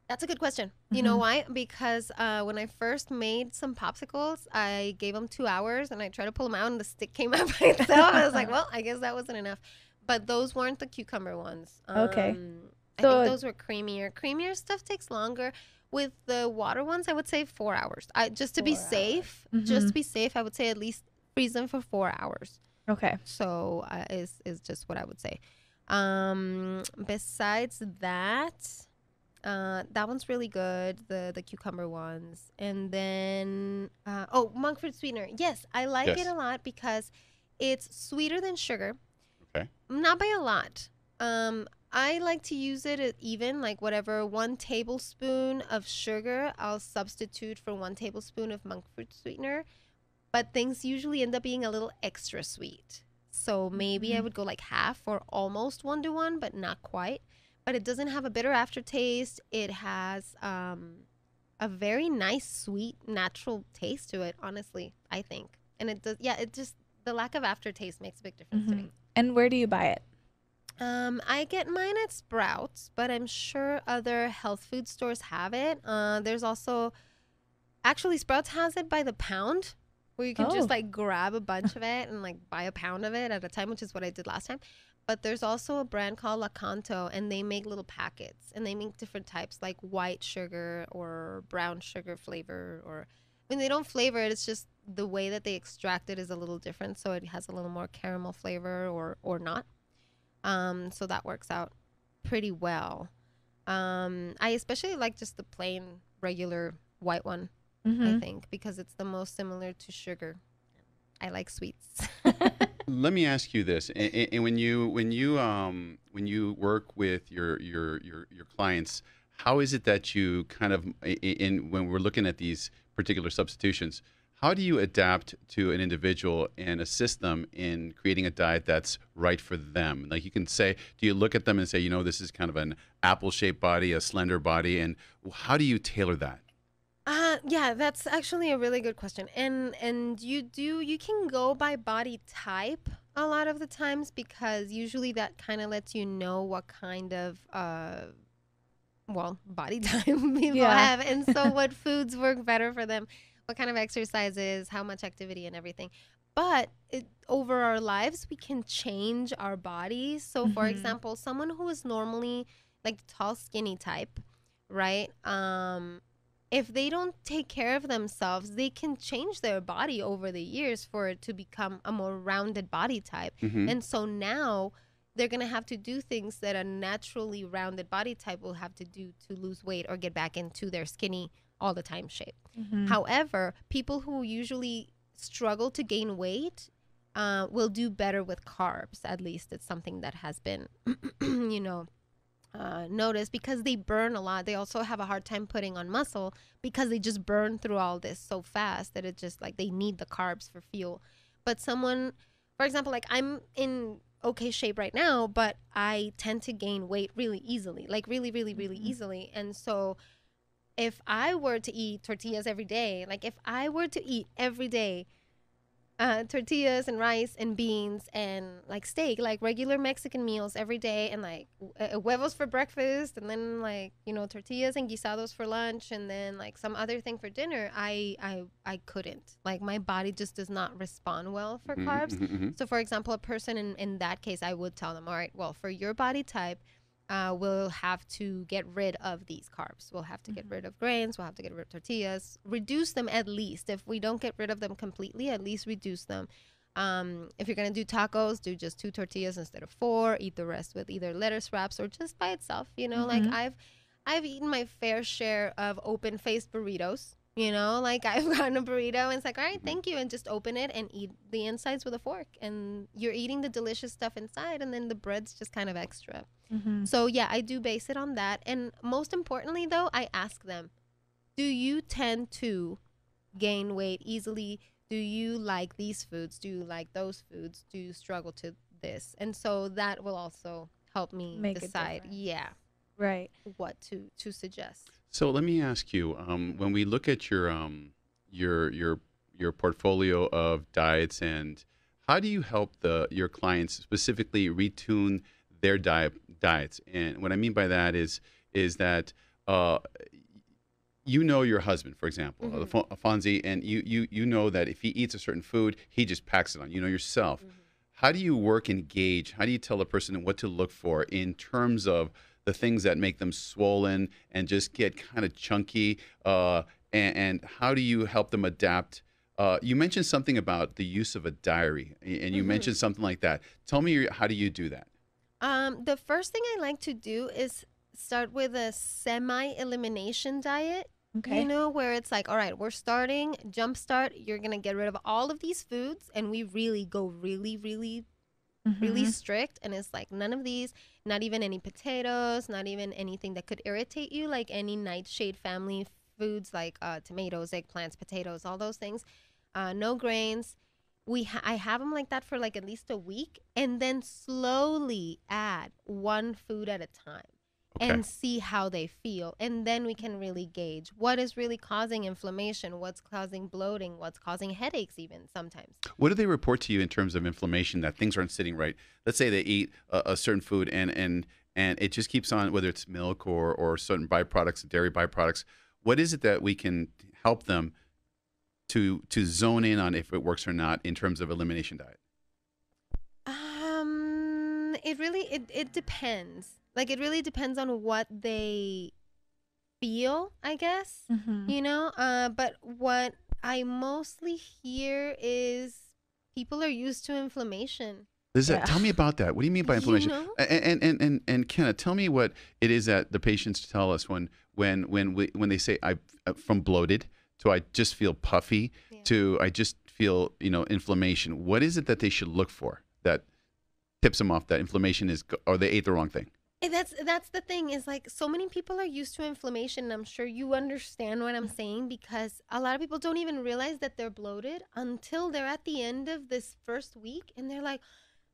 That's a good question. You know Mhm. why? Because uh, when I first made some popsicles, I gave them two hours and I tried to pull them out and the stick came out by itself. I was like, well, I guess that wasn't enough. But those weren't the cucumber ones. Okay. Um, I So- think those were creamier. Creamier stuff takes longer. With the water ones, I would say four hours. I, just to be hours. safe, just Mhm. to be safe, I would say at least freeze them for four hours. Okay. So uh, is is just what I would say. Um, besides that, uh, that one's really good. The the cucumber ones, and then uh, oh, monk fruit sweetener. Yes, I like Yes. it a lot because it's sweeter than sugar. Okay. Not by a lot. Um, I like to use it even like whatever one tablespoon of sugar I'll substitute for one tablespoon of monk fruit sweetener, but things usually end up being a little extra sweet. So maybe I Mhm. would go like half or almost one to one, but not quite. But it doesn't have a bitter aftertaste. It has um, a very nice, sweet, natural taste to it. Honestly, I think, and it does. Yeah, it just the lack of aftertaste makes a big difference to Mhm. me. And where do you buy it? Um, I get mine at Sprouts, but I'm sure other health food stores have it. Uh, there's also, actually, Sprouts has it by the pound, where you can Oh. just like grab a bunch of it and like buy a pound of it at a time, which is what I did last time. But there's also a brand called Lakanto, and they make little packets, and they make different types, like white sugar or brown sugar flavor, or I mean, they don't flavor it. It's just the way that they extract it is a little different, so it has a little more caramel flavor, or or not. Um, so that works out pretty well. Um, I especially like just the plain, regular white one. I Mhm. think because it's the most similar to sugar. I like sweets. Let me ask you this: and, and- when you when you um, when you work with your your your your clients, how is it that you kind of in when we're looking at these particular substitutions? How do you adapt to an individual and assist them in creating a diet that's right for them? Like you can say, do you look at them and say, you know, this is kind of an apple-shaped body, a slender body, and how do you tailor that? Uh, yeah, that's actually a really good question. And and you do you can go by body type a lot of the times because usually that kind of lets you know what kind of uh well, body type people Yeah. have and so what foods work better for them, what kind of exercises, how much activity and everything. But it, over our lives, we can change our bodies. So, for Mhm. example, someone who is normally like the tall, skinny type, right? Um, if they don't take care of themselves, they can change their body over the years for it to become a more rounded body type. Mhm. And so now they're going to have to do things that a naturally rounded body type will have to do to lose weight or get back into their skinny all the time shape. Mhm. However, people who usually struggle to gain weight uh, will do better with carbs. At least it's something that has been, you know, uh, noticed because they burn a lot. They also have a hard time putting on muscle because they just burn through all this so fast that it just like they need the carbs for fuel. But someone, for example, like I'm in okay shape right now, but I tend to gain weight really easily, like really, really, really Mhm. easily. And so if I were to eat tortillas every day, like if I were to eat every day uh, tortillas and rice and beans and like steak, like regular Mexican meals every day, and like w- uh, huevos for breakfast, and then like you know tortillas and guisados for lunch, and then like some other thing for dinner. I I I couldn't. Like my body just does not respond well for Mhm, carbs. mhm, mhm. So, for example, a person in, in that case, I would tell them, all right, well, for your body type, uh, we'll have to get rid of these carbs. We'll have to get Mhm. rid of grains. We'll have to get rid of tortillas. Reduce them at least. If we don't get rid of them completely, at least reduce them. Um, if you're gonna do tacos, do just two tortillas instead of four. Eat the rest with either lettuce wraps or just by itself. You know, like Mhm. I've I've eaten my fair share of open faced burritos. You know, like I've gotten a burrito and it's like, all right, thank you, and just open it and eat the insides with a fork, and you're eating the delicious stuff inside, and then the bread's just kind of extra. Mhm. So yeah, I do base it on that, and most importantly, though, I ask them, do you tend to gain weight easily? Do you like these foods? Do you like those foods? Do you struggle to this? And so that will also help me Make decide, yeah, Right. what to to suggest. So let me ask you: um, when we look at your um, your your your portfolio of diets, and how do you help the your clients specifically retune their diet diets? And what I mean by that is is that uh, you know your husband, for example, Mhm. Alfon- Alfonsi, and you you you know that if he eats a certain food, he just packs it on. You know yourself. How do you work and gauge? How do you tell a person what to look for in terms of the things that make them swollen and just get kind of chunky? Uh, and, and how do you help them adapt? Uh, you mentioned something about the use of a diary, and you Mhm. mentioned something like that. Tell me, how do you do that? Um, the first thing I like to do is start with a semi elimination diet. Okay. You know, where it's like, all right, we're starting, jumpstart, you're going to get rid of all of these foods. And we really go really, really, really Mhm. strict. And it's like, none of these, not even any potatoes, not even anything that could irritate you, like any nightshade family foods like uh, tomatoes, eggplants, potatoes, all those things. Uh, no grains. We ha- I have them like that for like at least a week, and then slowly add one food at a time Okay. and see how they feel. And then we can really gauge what is really causing inflammation, what's causing bloating, what's causing headaches, even sometimes. What do they report to you in terms of inflammation that things aren't sitting right? Let's say they eat a, a certain food and and and it just keeps on, whether it's milk or or certain byproducts, dairy byproducts. What is it that we can help them to to zone in on if it works or not in terms of elimination diet? Um, it really it, it depends. Like it really depends on what they feel, I guess. Mhm. You know, uh, but what I mostly hear is people are used to inflammation. Lizette, Yeah. tell me about that. What do you mean by inflammation? You know? A- And and and and Kenna, tell me what it is that the patients tell us when when when we, when they say I from bloated to I just feel puffy Yeah. to I just feel you know inflammation. What is it that they should look for that tips them off that inflammation is or they ate the wrong thing? And that's that's the thing is like so many people are used to inflammation. And I'm sure you understand what I'm saying because a lot of people don't even realize that they're bloated until they're at the end of this first week and they're like,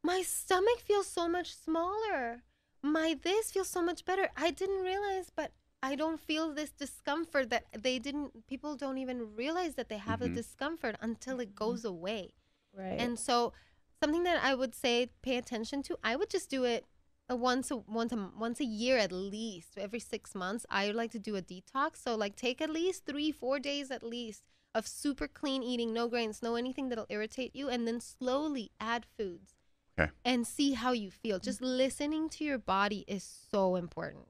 "My stomach feels so much smaller. My this feels so much better. I didn't realize, but I don't feel this discomfort that they didn't people don't even realize that they have Mhm. a discomfort until it goes away." Right. And so something that I would say pay attention to, I would just do it once a once a once a year at least, every 6 months. I like to do a detox. So like take at least 3 4 days at least of super clean eating, no grains, no anything that'll irritate you and then slowly add foods. Okay. And see how you feel. Just listening to your body is so important.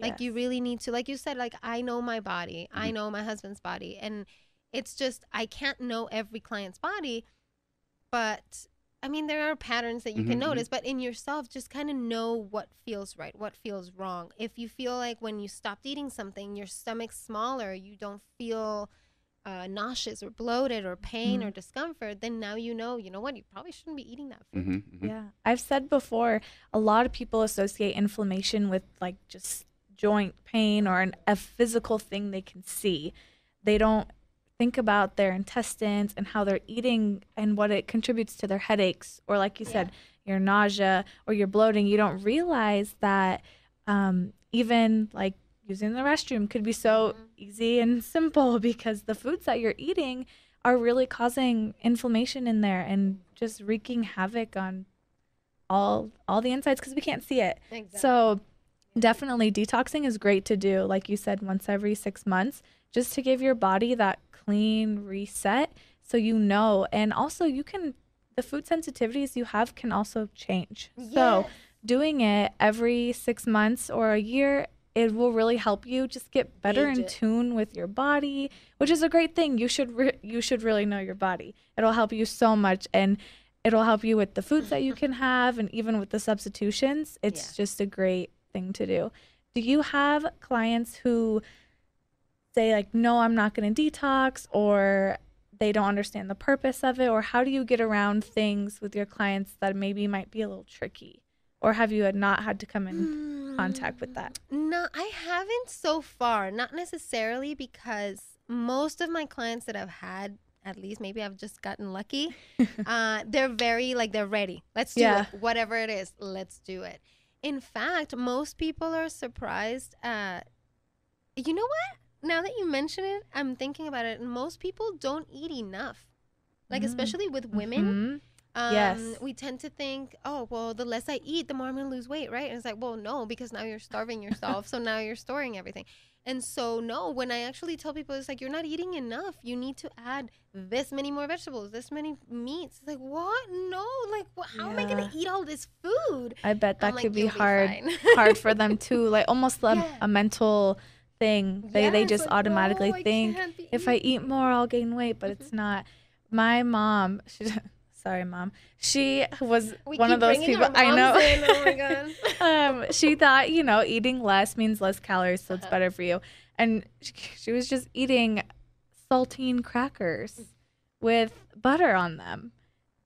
Like you really need to, like you said, like I know my body, I Mhm. know my husband's body, and it's just I can't know every client's body, but I mean there are patterns that you Mhm, can mhm. notice, but in yourself, just kind of know what feels right, what feels wrong. If you feel like when you stopped eating something, your stomach's smaller, you don't feel uh, nauseous or bloated or pain or discomfort, then now you know, you know what, you probably shouldn't be eating that food. hmm hmm Yeah. I've said before, a lot of people associate inflammation with like just joint pain or an, a physical thing they can see. They don't think about their intestines and how they're eating and what it contributes to their headaches or like you said, your nausea or your bloating. You don't realize that um, even like using the restroom could be so Mhm. easy and simple because the foods that you're eating are really causing inflammation in there and just wreaking havoc on all all the insides because we can't see it. Exactly. So definitely detoxing is great to do like you said once every 6 months just to give your body that clean reset so you know and also you can the food sensitivities you have can also change. So doing it every 6 months or a year it will really help you just get better in tune with your body, which is a great thing. You should re- you should really know your body. It'll help you so much and it'll help you with the foods that you can have and even with the substitutions. It's Yeah. just a great thing to do. Do you have clients who say like no, I'm not going to detox or they don't understand the purpose of it or how do you get around things with your clients that maybe might be a little tricky? Or have you had not had to come in contact with that? No, I haven't so far. Not necessarily because most of my clients that I've had, at least maybe I've just gotten lucky. uh, they're very like they're ready. Let's do Yeah. it. Whatever it is, let's do it. In fact, most people are surprised at. You know what? Now that you mention it, I'm thinking about it. Most people don't eat enough. Like Mm. especially with women, Mhm. um, Yes. We tend to think, oh, well, the less I eat, the more I'm going to lose weight, right? And it's like, well, no, because now you're starving yourself. so now you're storing everything. And so, no, when I actually tell people, it's like, you're not eating enough. You need to add this many more vegetables, this many meats. It's like, what? No, like, how am I going to eat all this food? I bet that I'm like, could be hard fine." hard for them too. Like almost a, Yeah. a mental thing. They they just like, automatically "No, think if I eat more I'll gain weight, but it's not. My mom, she, sorry mom, she was We one of those people. I know. in. Oh my God. um, she thought you know eating less means less calories, so it's Uh-huh. better for you. And she, she was just eating saltine crackers with butter on them.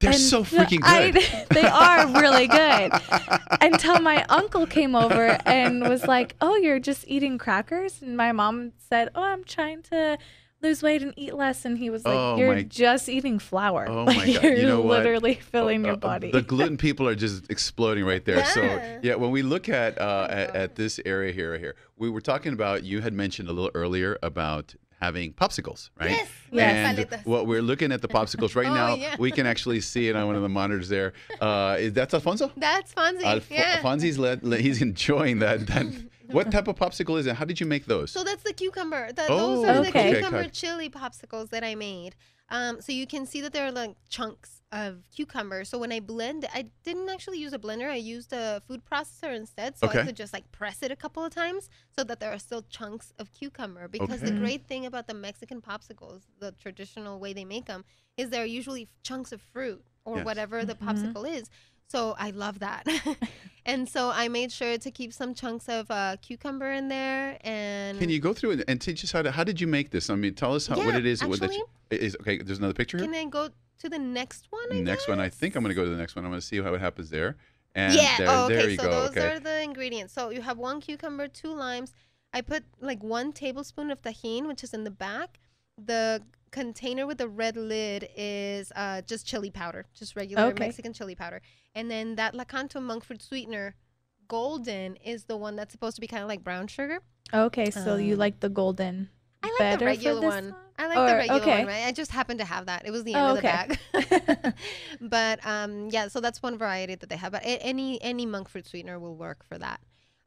They're And so freaking I- good. they are really good. Until my uncle came over and was like, "Oh, you're just eating crackers?" And my mom said, "Oh, I'm trying to lose weight and eat less." And he was like, Oh, "You're my- just eating flour. Oh Like, my God. You're You know what? literally filling Uh, your uh, body." The gluten people are just exploding right there. So Yeah. yeah, when we look at uh, at, at this area here, here, we were talking about. You had mentioned a little earlier about having popsicles, right? Yes. Yes. And Paletas. what we're looking at the popsicles right Oh, now, yeah. we can actually see it on one of the monitors there. Uh, is that's Alfonso? That's Fonzie. Alf- yeah. Fonzie's let, let- he's enjoying that. That what type of popsicle is it? How did you make those? So that's the cucumber. That, Oh, those are okay. the cucumber Okay. chili popsicles that I made. Um, so you can see that there are like chunks of cucumber. So when I blend, I didn't actually use a blender. I used a food processor instead, so Okay. I could just like press it a couple of times, so that there are still chunks of cucumber. Because the great thing about the Mexican popsicles, the traditional way they make them, is they're usually chunks of fruit or Yes. whatever the Mhm. popsicle is. So I love that. and so I made sure to keep some chunks of uh, cucumber in there. And Can you go through it and teach us how to? How did you make this? I mean, tell us how, what Yeah, it is. what that actually- you- is okay. There's another picture here. can I go to the next one? I next one. I think I'm going to go to the next one. I'm going to see how it happens there. And yeah. there, oh, okay. there you so go. those okay. are the ingredients. So you have one cucumber, two limes. I put like one tablespoon of Tajín, which is in the back. The container with the red lid is uh, just chili powder, just regular Okay. Mexican chili powder. And then that Lakanto monk fruit sweetener, golden, is the one that's supposed to be kind of like brown sugar. okay, so you Um, like the golden. I like better the regular one. one? I like Or- the regular okay. one, right? I just happened to have that. It was the end Oh, of the okay. bag. but um, yeah, so that's one variety that they have. But any any monk fruit sweetener will work for that.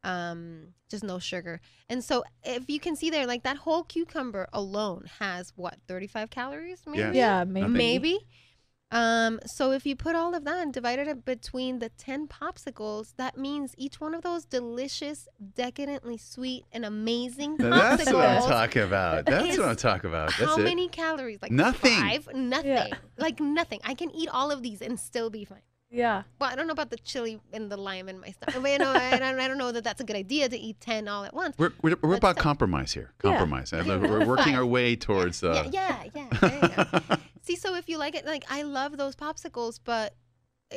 Um, just no sugar. And so if you can see there, like that whole cucumber alone has what 35 calories, maybe. Yeah. Yeah, maybe. Nothing. Maybe. Um, so if you put all of that and divided it between the 10 popsicles, that means each one of those delicious, decadently sweet, and amazing Now, that's what I'm talking about. That's what I'm talking about. That's How it. many calories? Like Nothing. Five? Nothing. Like nothing. I can eat all of these and still be fine. Yeah. Well, I don't know about the chili and the lime in my stomach. But, you know, I, don't, I don't know that that's a good idea to eat 10 all at once. We're, we're, we're about still. compromise here. Compromise. Okay, We're working our way towards. yeah, Uh, yeah, yeah. There you go. See, so if you like it, like I love those popsicles, but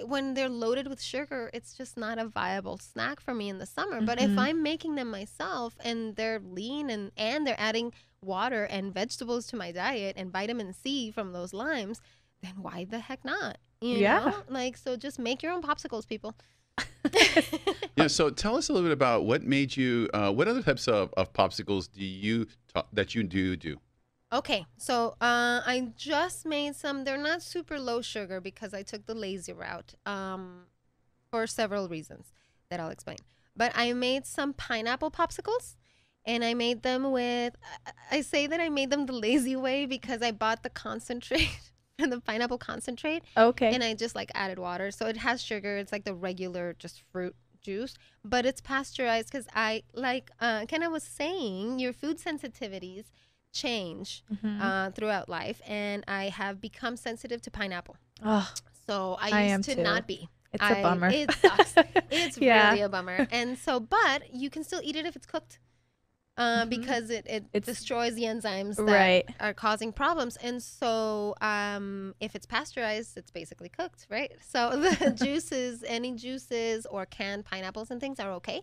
when they're loaded with sugar, it's just not a viable snack for me in the summer. But if Mhm. I'm making them myself and they're lean and and they're adding water and vegetables to my diet and vitamin C from those limes, then why the heck not? You Yeah. know? Like so just make your own popsicles, people. yeah. So tell us a little bit about what made you. Uh, what other types of, of popsicles do you ta- that you do do? Okay, so uh, I just made some. They're not super low sugar because I took the lazy route um, for several reasons that I'll explain. But I made some pineapple popsicles, and I made them with. I- say that I made them the lazy way because I bought the concentrate and the pineapple concentrate, Okay. and I just like added water, so it has sugar. It's like the regular just fruit juice, but it's pasteurized because I like. Uh, Ken, I was saying your food sensitivities change Mhm. uh, throughout life, and I have become sensitive to pineapple. oh, So I, I used am to too. not be. it's I- a bummer. It sucks. it's Yeah. really a bummer. And so, but you can still eat it if it's cooked, uh, Mhm. because it, it It's- destroys the enzymes that right. are causing problems. And so, um, if it's pasteurized, it's basically cooked, right? So the juices, any juices or canned pineapples and things are okay.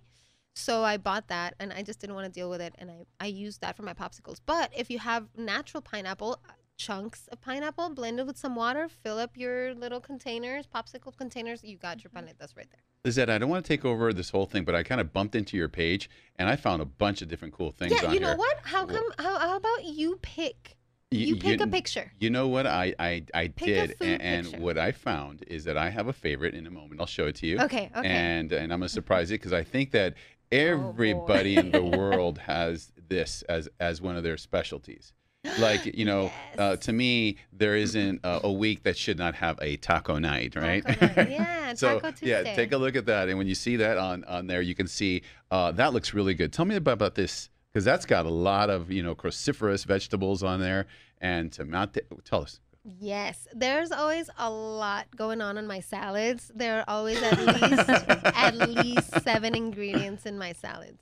So I bought that and I just didn't want to deal with it. And I, I used that for my popsicles. But if you have natural pineapple, uh, chunks of pineapple blended with some water, fill up your little containers, popsicle containers, you got your paletas right there. Lizette, I don't want to take over this whole thing, but I kind of bumped into your page and I found a bunch of different cool things yeah, on you know here. what? How Wha- come, how, how about you pick? Y- You pick a picture. You know what I I, I Pick a did, food and, and what I found is that I have a favorite. In a moment, I'll show it to you. Okay, okay. And and I'm gonna surprise you because I think that Oh, everybody in the world has this as as one of their specialties. Like you know, uh, to me, there isn't a, a week that should not have a taco night, right? Taco night. Yeah, so yeah, take a look at that, and when you see that on on there, you can see uh, that looks really good. Tell me about, about this because that's got a lot of you know cruciferous vegetables on there, and tomato. Tell us. Yes, there's always a lot going on in my salads. There are always at least at least seven ingredients in my salads.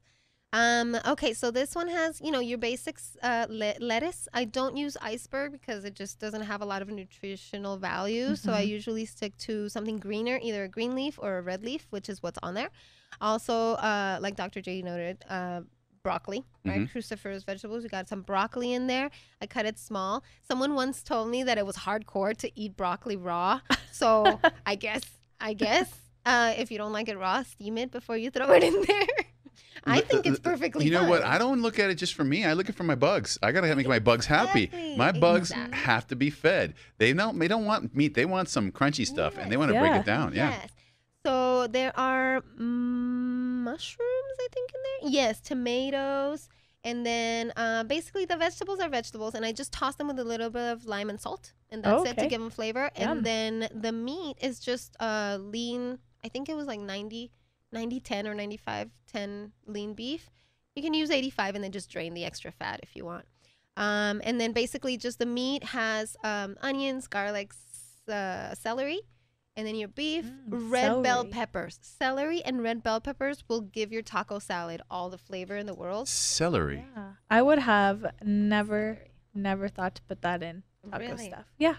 Um, okay, so this one has you know your basics uh, le- lettuce. I don't use iceberg because it just doesn't have a lot of nutritional value. So I Mhm. usually stick to something greener, either a green leaf or a red leaf, which is what's on there. Also, uh, like Dr. J noted, uh, broccoli, right? Cruciferous vegetables. We got some broccoli in there. I cut it small. Someone once told me that it was hardcore to eat broccoli raw. So I guess, I guess, uh, if you don't like it raw, steam it before you throw it in there. I think it's perfectly You know what? I don't look at it just for me. I look at it for my bugs. I gotta make my bugs happy. Exactly, My bugs exactly. have to be fed. They don't. They don't want meat. They want some crunchy stuff, and they want to break it down. Yeah. Yes. So there are mm, mushrooms, I think, in there. Yes, tomatoes. And then uh, basically the vegetables are vegetables, and I just toss them with a little bit of lime and salt, and that's it to give them flavor. Yum. And then the meat is just uh, lean. I think it was like 90, 90 10 or 95 10 lean beef. You can use 85 and then just drain the extra fat if you want. Um, and then basically just the meat has um, onions, garlic, uh, celery, and then your beef, Mm, red bell peppers. Celery and red bell peppers will give your taco salad all the flavor in the world. Celery. Yeah. I would have never, never thought to put that in taco Really? stuff. Yeah.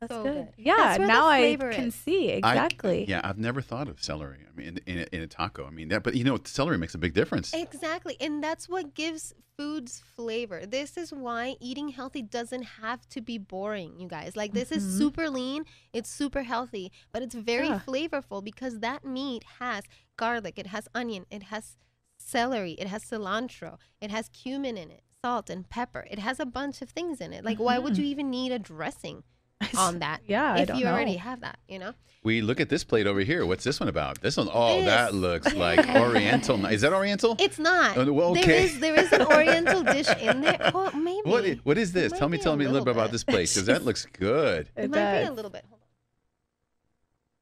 That's So good. good. Yeah. That's now I can is. see I- exactly. yeah, I've never thought of celery. I mean, in, in, a, in a taco. I mean that, but you know, celery makes a big difference. Exactly. And that's what gives foods flavor. This is why eating healthy doesn't have to be boring, you guys. Like, this is Mhm. super lean, it's super healthy, but it's very Yeah. flavorful because that meat has garlic, it has onion, it has celery, it has cilantro, it has cumin in it, salt and pepper. It has a bunch of things in it. Like, why would Mhm. you even need a dressing on that? Yeah. I if don't you already have that, you know? We look at this plate over here. What's this one about? This one, oh, that This. looks like Oriental. Is that Oriental? It's not. Oh, well, okay. is there is an Oriental dish in there. Oh, maybe. What is, what is this? might Tell me, tell me a little bit little about this plate because that looks good. It It might be a little bit.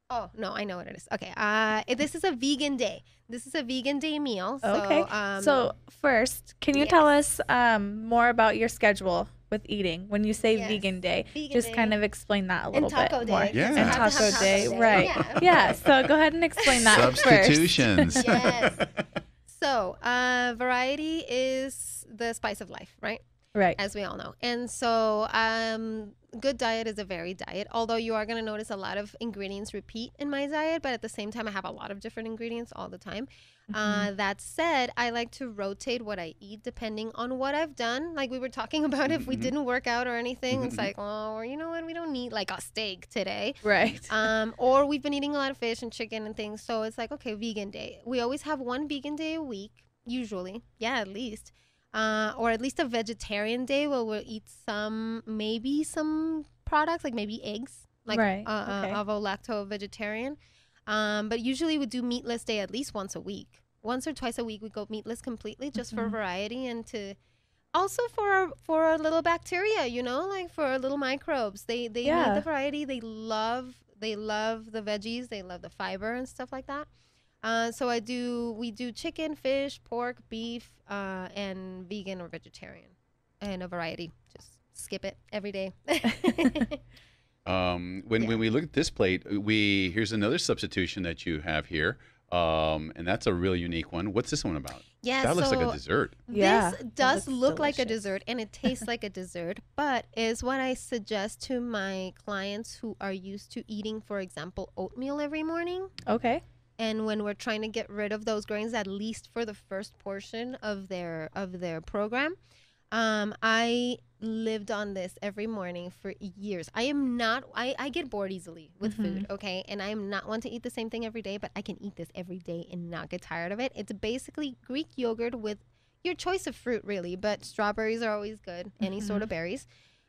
Oh no, I know what it is. Okay, uh, this is a vegan day. This is a vegan day meal. So, Okay. Um, so first, can you tell us um, more about your schedule with eating when you say Yes. vegan day? Vegan Just day. kind of explain that a little taco bit day, more. 'cause Yeah. And have to have taco taco day, right? Yeah, Yeah. So go ahead and explain that first. Substitutions. Yes. So, uh, variety is the spice of life, right? Right. As we all know. And so, um, good diet is a varied diet. Although you are going to notice a lot of ingredients repeat in my diet, but at the same time, I have a lot of different ingredients all the time. Uh, that said, I like to rotate what I eat depending on what I've done. Like we were talking about, if we Mhm. didn't work out or anything, it's Mhm. like, oh, you know what? We don't need like a steak today Right. um, or we've been eating a lot of fish and chicken and things. So it's like, okay, vegan day. We always have one vegan day a week, usually. Yeah, at least. Uh, or at least a vegetarian day where we'll eat some, maybe some products, like maybe eggs, like Right, uh, okay. uh, ovo lacto vegetarian. Um, but usually we do meatless day at least once a week. Once or twice a week we go meatless completely just for Mhm. variety and to also for our, for our little bacteria, you know, like for our little microbes. They they Yeah. need the variety. They love they love the veggies. They love the fiber and stuff like that. Uh, so I do we do chicken, fish, pork, beef, uh, and vegan or vegetarian, and a variety. Just skip it every day. Um, when Yeah. when we look at this plate, we here's another substitution that you have here, um, and that's a real unique one. What's this one about? yeah, that looks so like a dessert. Yeah, this does looks look like a dessert and it tastes like a dessert, but is what I suggest to my clients who are used to eating, for example, oatmeal every morning. Okay. And when we're trying to get rid of those grains at least for the first portion of their of their program um, i lived on this every morning for years. I am not i, I get bored easily with food okay? And i am not one to eat the same thing every day but i can eat this every day and not get tired of it. It's basically greek yogurt with your choice of fruit really but strawberries are always good any sort of berries.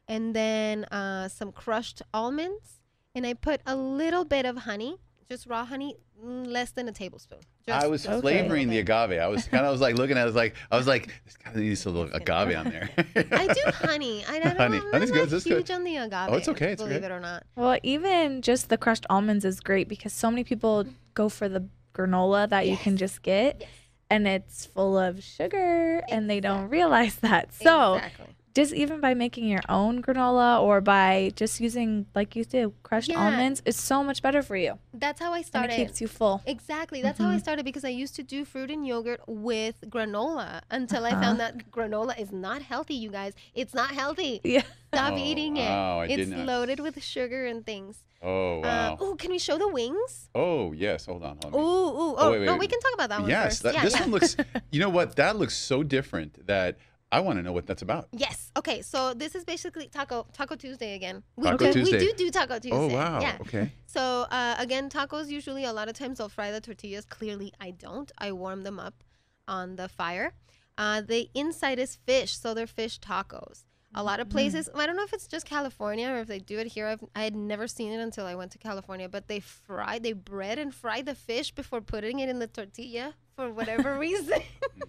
And then uh, some crushed almonds and i put a little bit of honey just raw honey, mm, less than a tablespoon. Just I was Okay. flavoring the agave. I was kind of was like looking at it, I was like I was like this kind of needs a little agave on there. I do honey. I, I don't, Honey. I'm Honey's not good, that's good. huge on the agave. Oh, it's okay, it's believe good. it or not. Well, even just the crushed almonds is great because so many people go for the granola that you can just get, Yes. and it's full of sugar, and they don't realize that. So exactly. Just even by making your own granola or by just using, like you did, crushed Yeah. almonds, it's so much better for you, That's how I and started. it keeps you full. Exactly. That's how I Mhm. started because I used to do fruit and yogurt with granola until I Uh-huh. found that granola is not healthy, you guys. It's not healthy. Yeah. Stop Oh, eating it. wow, I did it's not- loaded with sugar and things. oh wow. Uh, oh, can we show the wings? oh yes. Hold on. Hold Ooh, on. ooh. Oh, wait, wait, no, wait. we can talk about that one yes. first. That, yeah, this yeah. one looks. You know what? That looks so different that I want to know what that's about. Yes. Okay. So this is basically Taco Taco Tuesday again. We, Taco do, Tuesday. we do do Taco Tuesday. Oh wow. Yeah. Okay. So uh, again, tacos usually a lot of times I'll fry the tortillas. Clearly, I don't. I warm them up on the fire. Uh, the inside is fish, so they're fish tacos. A lot of places, I don't know if it's just California or if they do it here. I've, I had never seen it until I went to California, but they fry, they bread and fry the fish before putting it in the tortilla for whatever reason.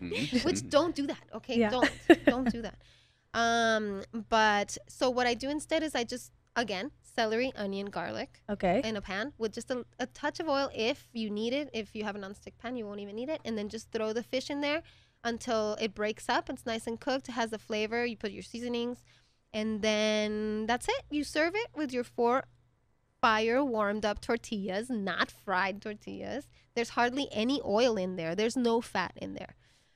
Mhm. Which don't do that, okay? Yeah. Don't don't do that. Um, but so what I do instead is I just again celery, onion, garlic Okay. in a pan with just a, a touch of oil if you need it. If you have a nonstick pan, you won't even need it, and then just throw the fish in there until it breaks up. It's nice and cooked. It has the flavor. You put your seasonings, and then that's it. You serve it with your four fire warmed up tortillas, not fried tortillas. There's hardly any oil in there. There's no fat in there.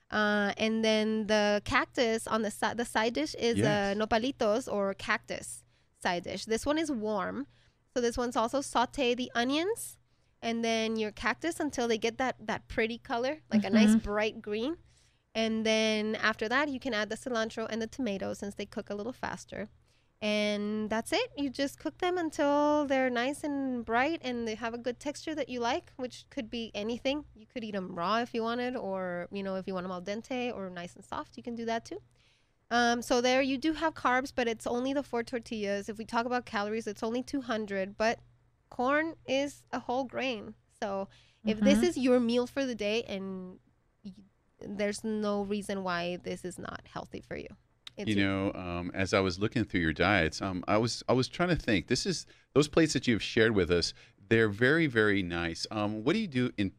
Uh, and then the cactus on the side, the side dish is Yes. uh, nopalitos or cactus side dish. This one is warm. So this one's also saute the onions and then your cactus until they get that, that pretty color, like a nice bright green. And then after that, you can add the cilantro and the tomatoes since they cook a little faster. And that's it. You just cook them until they're nice and bright and they have a good texture that you like, which could be anything. You could eat them raw if you wanted, or, you know, if you want them al dente or nice and soft, you can do that too. Um, so there you do have carbs, but it's only the four tortillas. If we talk about calories, it's only 200, but corn is a whole grain. So if this Mhm. is your meal for the day and there's no reason why this is not healthy for you. It's You know, um, as I was looking through your diets, um, I was I was trying to think. This is those plates that you've shared with us. They're very, very nice. Um, what do you do in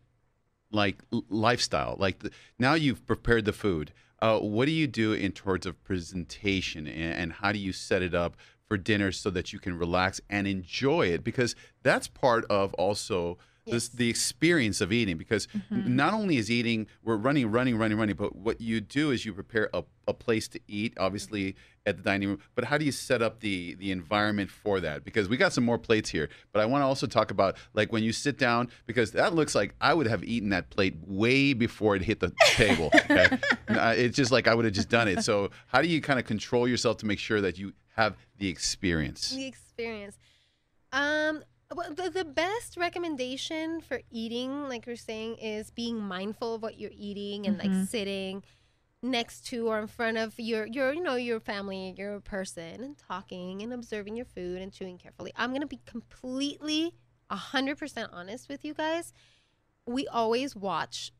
like lifestyle? Like the, now you've prepared the food. Uh, what do you do in towards of presentation and, and how do you set it up for dinner so that you can relax and enjoy it? Because that's part of also Yes. the experience of eating. Because n- not only is eating, we're running, running, running, running, but what you do is you prepare a, a place to eat, obviously at the dining room. But how do you set up the the environment for that? Because we got some more plates here, but I want to also talk about like when you sit down because that looks like I would have eaten that plate way before it hit the table. Okay? It's just like I would have just done it. So how do you kind of control yourself to make sure that you have the experience? the experience. Um, well, the, the best recommendation for eating, like you're saying, is being mindful of what you're eating and like mm-hmm. sitting next to or in front of your your you know your family, your person, and talking and observing your food and chewing carefully. I'm gonna be completely hundred percent honest with you guys. We always watch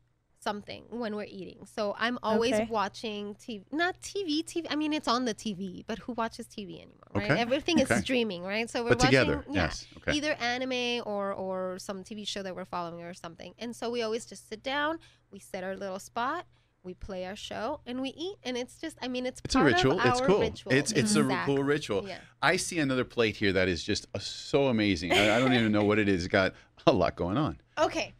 something when we're eating. So I'm always Okay. watching TV, not TV, TV. I mean, it's on the TV, but who watches TV anymore, right? Okay, Everything okay. is streaming, right? So we're But watching, together, yeah, yes. Okay. either anime or or some TV show that we're following or something. And so we always just sit down, we set our little spot, we play our show, and we eat. And it's just, I mean, it's It's a ritual. Of It's cool. Ritual. It's it's a r- Exactly. cool ritual. Yeah. I see another plate here that is just uh, so amazing. I, I don't even know what it is. It's got a lot going on. Okay.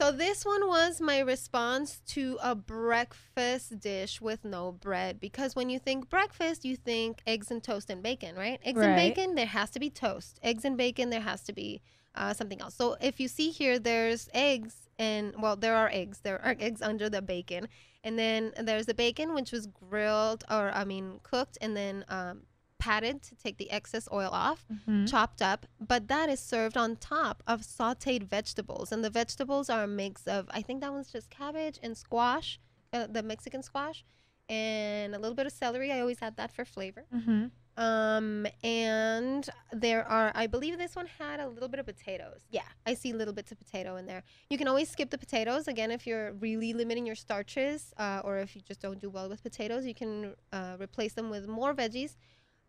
So this one was my response to a breakfast dish with no bread because when you think breakfast, you think eggs and toast and bacon, right? Eggs and bacon, there has to be toast. Eggs and bacon, there has to be uh, something else. So if you see here, there's eggs and well, there are eggs. There are eggs under the bacon, and then there's the bacon which was grilled or I mean cooked and then um, patted to take the excess oil off Mhm. chopped up, but that is served on top of sauteed vegetables. And the vegetables are a mix of, I think that one's just cabbage and squash, uh, the Mexican squash, and a little bit of celery. I always add that for flavor. Mhm. Um, and there are, I believe this one had a little bit of potatoes. Yeah, I see little bits of potato in there. You can always skip the potatoes. Again, if you're really limiting your starches, uh, or if you just don't do well with potatoes, you can uh, replace them with more veggies.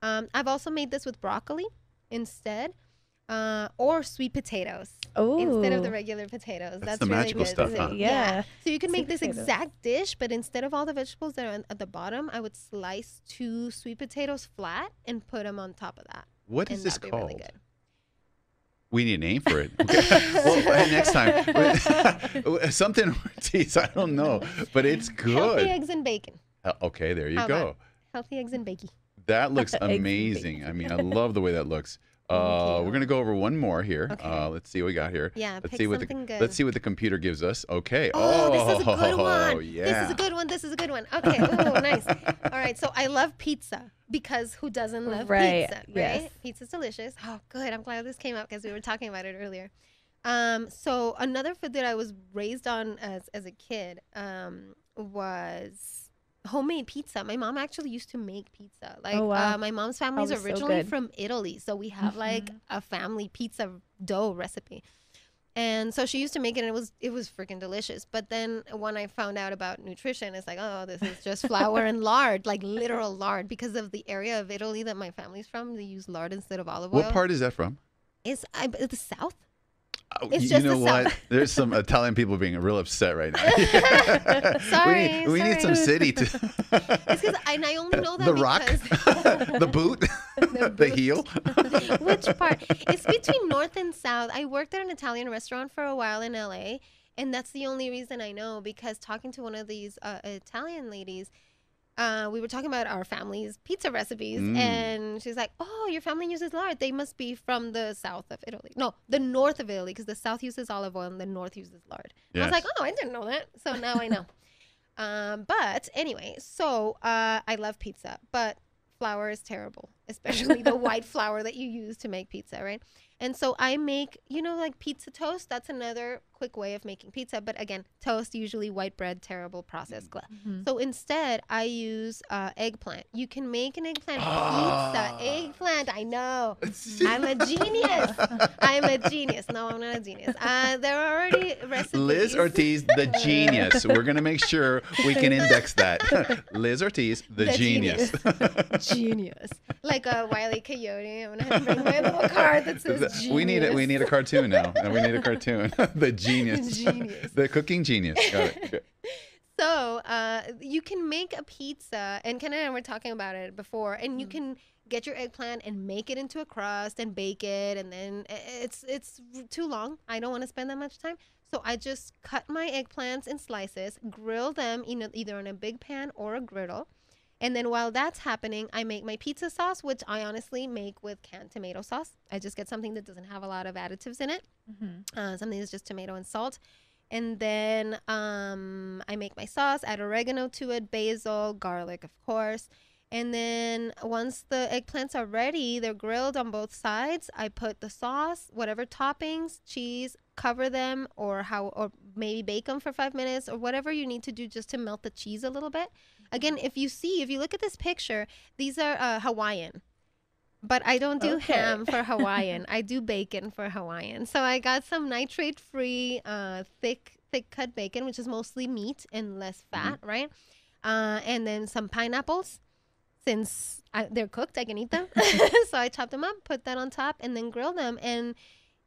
Um, I've also made this with broccoli instead, uh, or sweet potatoes Oh. instead of the regular potatoes. That's That's, the really magical good. stuff, huh? Yeah. So you can Sweet make this potatoes. exact dish, but instead of all the vegetables that are at the bottom, I would slice two sweet potatoes flat and put them on top of that. What is this called? really good. We need a name for it. Okay. well, next time. Something Ortiz, I don't know, but it's good. Healthy eggs and bacon. Uh, Okay, there you How go. about Healthy eggs and bacon. That looks amazing. I mean, I love the way that looks. Uh, we're gonna go over one more here. Okay. Uh, let's see what we got here. Yeah, let's pick see what the something good. let's see what the computer gives us. Okay. Oh, this is a good one. yeah. This is a good one. This is a good one. Okay. Oh, nice. All right. So I love pizza because who doesn't love Right, pizza, right? yes. Pizza's delicious. Oh, good. I'm glad this came up because we were talking about it earlier. Um, so another food that I was raised on as as a kid um, was homemade pizza. My mom actually used to make pizza. Like Oh, wow. uh, my mom's family is Probably so originally from Italy, so we have like a family pizza dough recipe. And so she used to make it and it was it was freaking delicious. But then when I found out about nutrition, it's like, oh, this is just flour and lard, like literal lard because of the area of Italy that my family's from. They use lard instead of olive oil. What part is that from? Is I, the south? Oh, It's you know the what? There's some Italian people being real upset right now. Sorry, we need, we need some city to. It's because and I only know that the rock, because the boot, the, boot. heel. Which part? It's between north and south. I worked at an Italian restaurant for a while in LA, and that's the only reason I know because talking to one of these uh, Italian ladies, uh, we were talking about our family's pizza recipes, Mm. and she's like, "Oh, your family uses lard. They must be from the south of Italy. No, the north of Italy, because the south uses olive oil and the north uses lard." I was like, "Oh, I didn't know that. So now I know." um, but anyway, so uh, I love pizza, but flour is terrible, especially the white flour that you use to make pizza, right? And so I make, you know, like pizza toast. That's another quick way of making pizza. But again, toast, usually white bread, terrible processed. gla- Mhm. So instead, I use uh, eggplant. You can make an eggplant Ah. pizza. Eggplant, I know. I'm a genius. I'm a genius. No, I'm not a genius. Uh, there are already recipes. Liz Ortiz, the genius. We're gonna make sure we can index that. Liz Ortiz, the, The genius. genius. genius. Like a wily coyote. I'm gonna have bring my little card that says The- we need it. We need a cartoon now. And we need a cartoon. the genius. Genius. the cooking genius. Got it. So uh, you can make a pizza, and Ken and I were talking about it before, and you Mm. can get your eggplant and make it into a crust and bake it, and then it's it's too long. I don't want to spend that much time, so I just cut my eggplants in slices, grill them in a, either on a big pan or a griddle. And then while that's happening, I make my pizza sauce, which I honestly make with canned tomato sauce. I just get something that doesn't have a lot of additives in it Mhm. uh, something that's just tomato and salt. And then um, I make my sauce, add oregano to it, basil, garlic, of course. And then once the eggplants are ready, they're grilled on both sides. I put the sauce, whatever toppings, cheese, cover them, or how, or maybe bake them for five minutes, or whatever you need to do just to melt the cheese a little bit. Again, if you see, if you look at this picture, these are uh, Hawaiian. But I don't do Okay. ham for Hawaiian. I do bacon for Hawaiian. So I got some nitrate-free, uh, thick, thick cut bacon, which is mostly meat and less fat, right? Uh, and then some pineapples. Since I, they're cooked, I can eat them. so I chopped them up, put that on top, and then grill them. And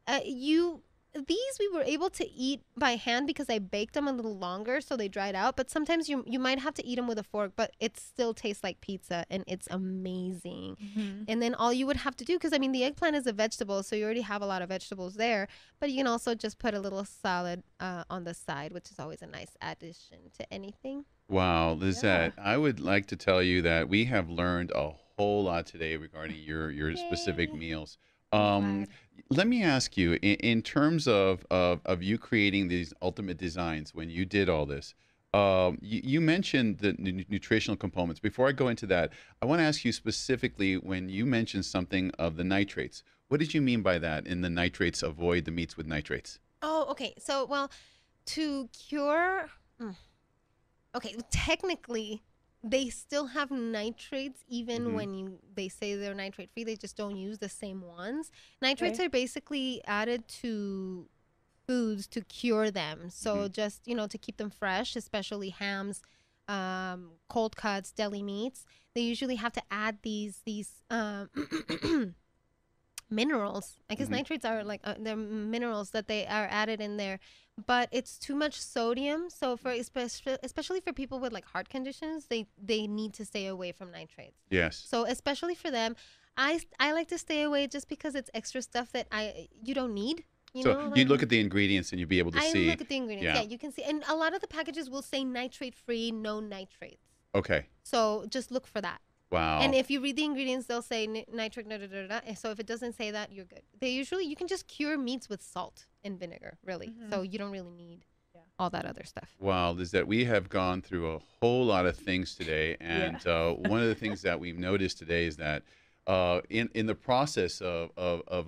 uh, you, these we were able to eat by hand because I baked them a little longer, so they dried out. But sometimes you you might have to eat them with a fork, but it still tastes like pizza, and it's amazing. Mhm. And then all you would have to do, because I mean, the eggplant is a vegetable, so you already have a lot of vegetables there. But you can also just put a little salad uh, on the side, which is always a nice addition to anything. Wow, Lizette, I would like to tell you that we have learned a whole lot today regarding your your specific meals. Um, glad. Let me ask you, in, in terms of, of of you creating these ultimate designs, when you did all this, um, you, you mentioned the nu- nutritional components. Before I go into that, I want to ask you specifically when you mentioned something of the nitrates. What did you mean by that? In the nitrates, avoid the meats with nitrates. Oh, okay. So, well, to cure. mm. Okay, technically, they still have nitrates even Mhm. when you they say they're nitrate free. They just don't use the same ones. Nitrates Okay. are basically added to foods to cure them. So just you know to keep them fresh, especially hams, um, cold cuts, deli meats. They usually have to add these these um, minerals. I guess Mhm. nitrates are like uh, they're minerals that they are added in there, but it's too much sodium. So for especially especially for people with like heart conditions, they they need to stay away from nitrates. Yes. So especially for them, I I like to stay away just because it's extra stuff that I you don't need. You so know, you look at the ingredients and you'd be able to I see. look at the ingredients. yeah. Yeah. you can see, and a lot of the packages will say nitrate free, no nitrates. okay. So just look for that. Wow. And if you read the ingredients, they'll say nitric, da, da, da, da, da. So if it doesn't say that, you're good. They usually, you can just cure meats with salt and vinegar, really. So you don't really need Yeah. all that other stuff. Wow, is that we have gone through a whole lot of things today, and uh, one of the things that we've noticed today is that uh, in in the process of, of of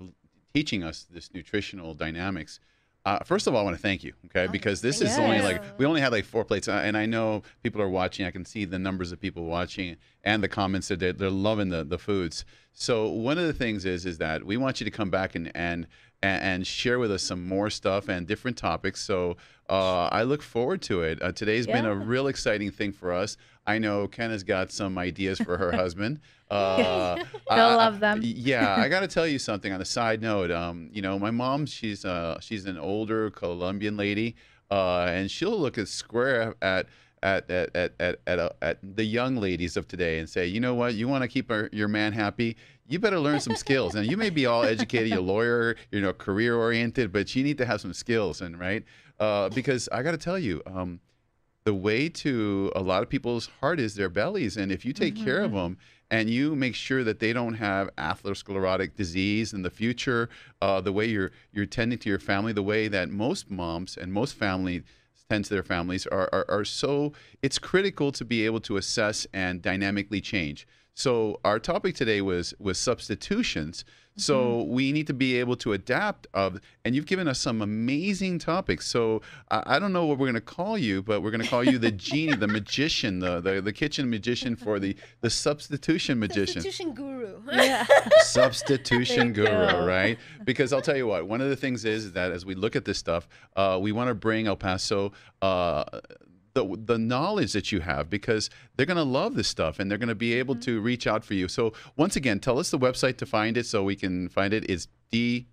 teaching us this nutritional dynamics. Uh, first of all, I want to thank you, okay? Oh, Because this is only like we only had like four plates, uh, and I know people are watching. I can see the numbers of people watching and the comments that they're, they're loving the the foods. So one of the things is is that we want you to come back and and and, share with us some more stuff and different topics. So uh, I look forward to it. Uh, today's been a real exciting thing for us. I know Ken has got some ideas for her husband. Uh, They'll I- love them. Yeah, I got to tell you something on a side note. Um, you know, my mom, she's uh, she's an older Colombian lady, uh, and she'll look at square at at at at at, at, uh, at the young ladies of today and say, you know what, you want to keep our, your man happy. You better learn some skills. And you may be all educated, you're a lawyer, you know, career oriented, but you need to have some skills. And right, uh, because I got to tell you, um, the way to a lot of people's heart is their bellies, and if you take care of them and you make sure that they don't have atherosclerotic disease in the future, uh, the way you're you're tending to your family, the way that most moms and most families tend to their families are, are, are so it's critical to be able to assess and dynamically change. So our topic today was was substitutions. So we need to be able to adapt of and you've given us some amazing topics. So I, I don't know what we're going to call you, but we're going to call you the genie, the magician, the, the the kitchen magician for the the substitution magician Substitution guru. Yeah. substitution guru, go. right? Because I'll tell you what, one of the things is that as we look at this stuff, uh, we want to bring El Paso uh, the the knowledge that you have because they're going to love this stuff and they're going to be able Mm-hmm. to reach out for you. So once again, tell us the website to find it so we can find it. It's D.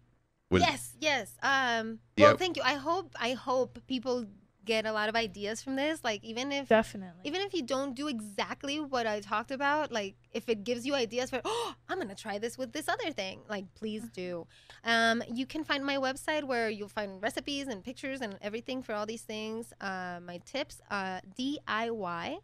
what is- yes, yes. Um, well, Yep. thank you. I hope I hope people get a lot of ideas from this. Like even if Definitely. even if you don't do exactly what I talked about, like if it gives you ideas for, oh, I'm gonna try this with this other thing, like please do. Um, you can find my website where you'll find recipes and pictures and everything for all these things. Uh, my tips, uh, DIY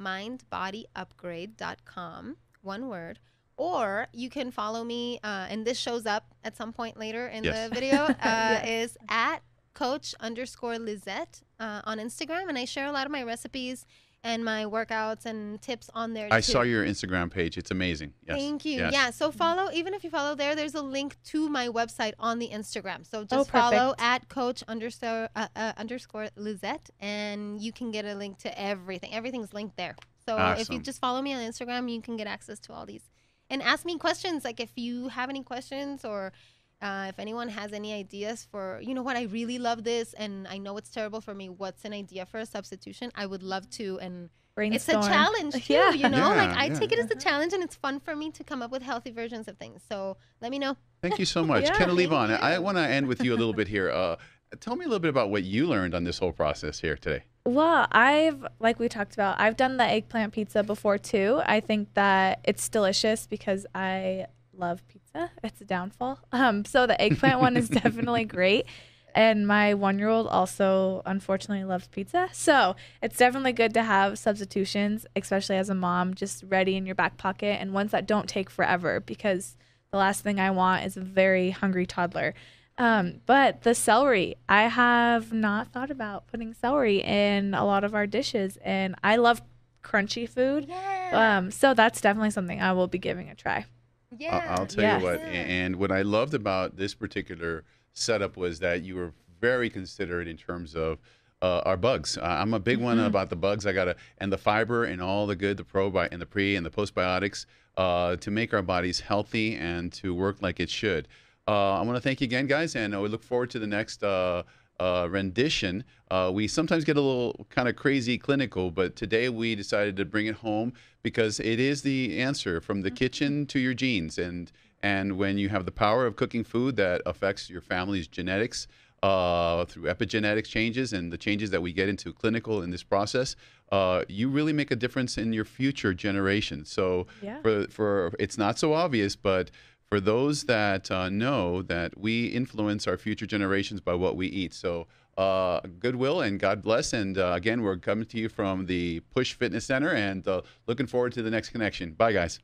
mindbodyupgrade.com, one word. Or you can follow me, uh, and this shows up at some point later in Yes. the video. Uh, Yes. Is at coach underscore Lizette uh, on Instagram, and I share a lot of my recipes and my workouts and tips on there. I too. saw your Instagram page. It's amazing. Yes. Thank you. Yes. Yeah. So follow, even if you follow there, there's a link to my website on the Instagram. So Oh, just follow at coach underscore uh, uh, underscore Lizette, and you can get a link to everything. Everything's linked there. So if you just follow me on Instagram, you can get access to all these and ask me questions. Like if you have any questions or uh, if anyone has any ideas for, you know what, I really love this and I know it's terrible for me. What's an idea for a substitution? I would love to. And it's a challenge too, Yeah. you know? like I yeah. take it as a challenge and it's fun for me to come up with healthy versions of things. So let me know. Thank you so much. Yeah, Ken thank Levon, I you. want to end with you a little bit here. Uh, tell me a little bit about what you learned on this whole process here today. Well, I've like we talked about, I've done the eggplant pizza before too. I think that it's delicious because I love pizza. It's a downfall. Um, so the eggplant one is definitely great. And my one year old also unfortunately loves pizza. So it's definitely good to have substitutions, especially as a mom, just ready in your back pocket and ones that don't take forever because the last thing I want is a very hungry toddler. Um, but the celery, I have not thought about putting celery in a lot of our dishes, and I love crunchy food. Yeah. Um, so that's definitely something I will be giving a try. Yeah. I- I'll tell Yes. you what, and what I loved about this particular setup was that you were very considerate in terms of uh, our bugs. Uh, I'm a big one Mhm. about the bugs. I gotta and the fiber and all the good, the probi and the pre and the postbiotics uh, to make our bodies healthy and to work like it should. Uh, I want to thank you again, guys, and uh, we look forward to the next. Uh, uh, rendition. Uh, we sometimes get a little kind of crazy clinical, but today we decided to bring it home because it is the answer from the kitchen to your genes. And and when you have the power of cooking food that affects your family's genetics uh, through epigenetics changes and the changes that we get into clinical in this process, uh, you really make a difference in your future generations. So Yeah. for for it's not so obvious, but for those that uh, know that we influence our future generations by what we eat. So, uh, goodwill and God bless. And uh, again, we're coming to you from the Push Fitness Center and uh, looking forward to the next connection. Bye, guys.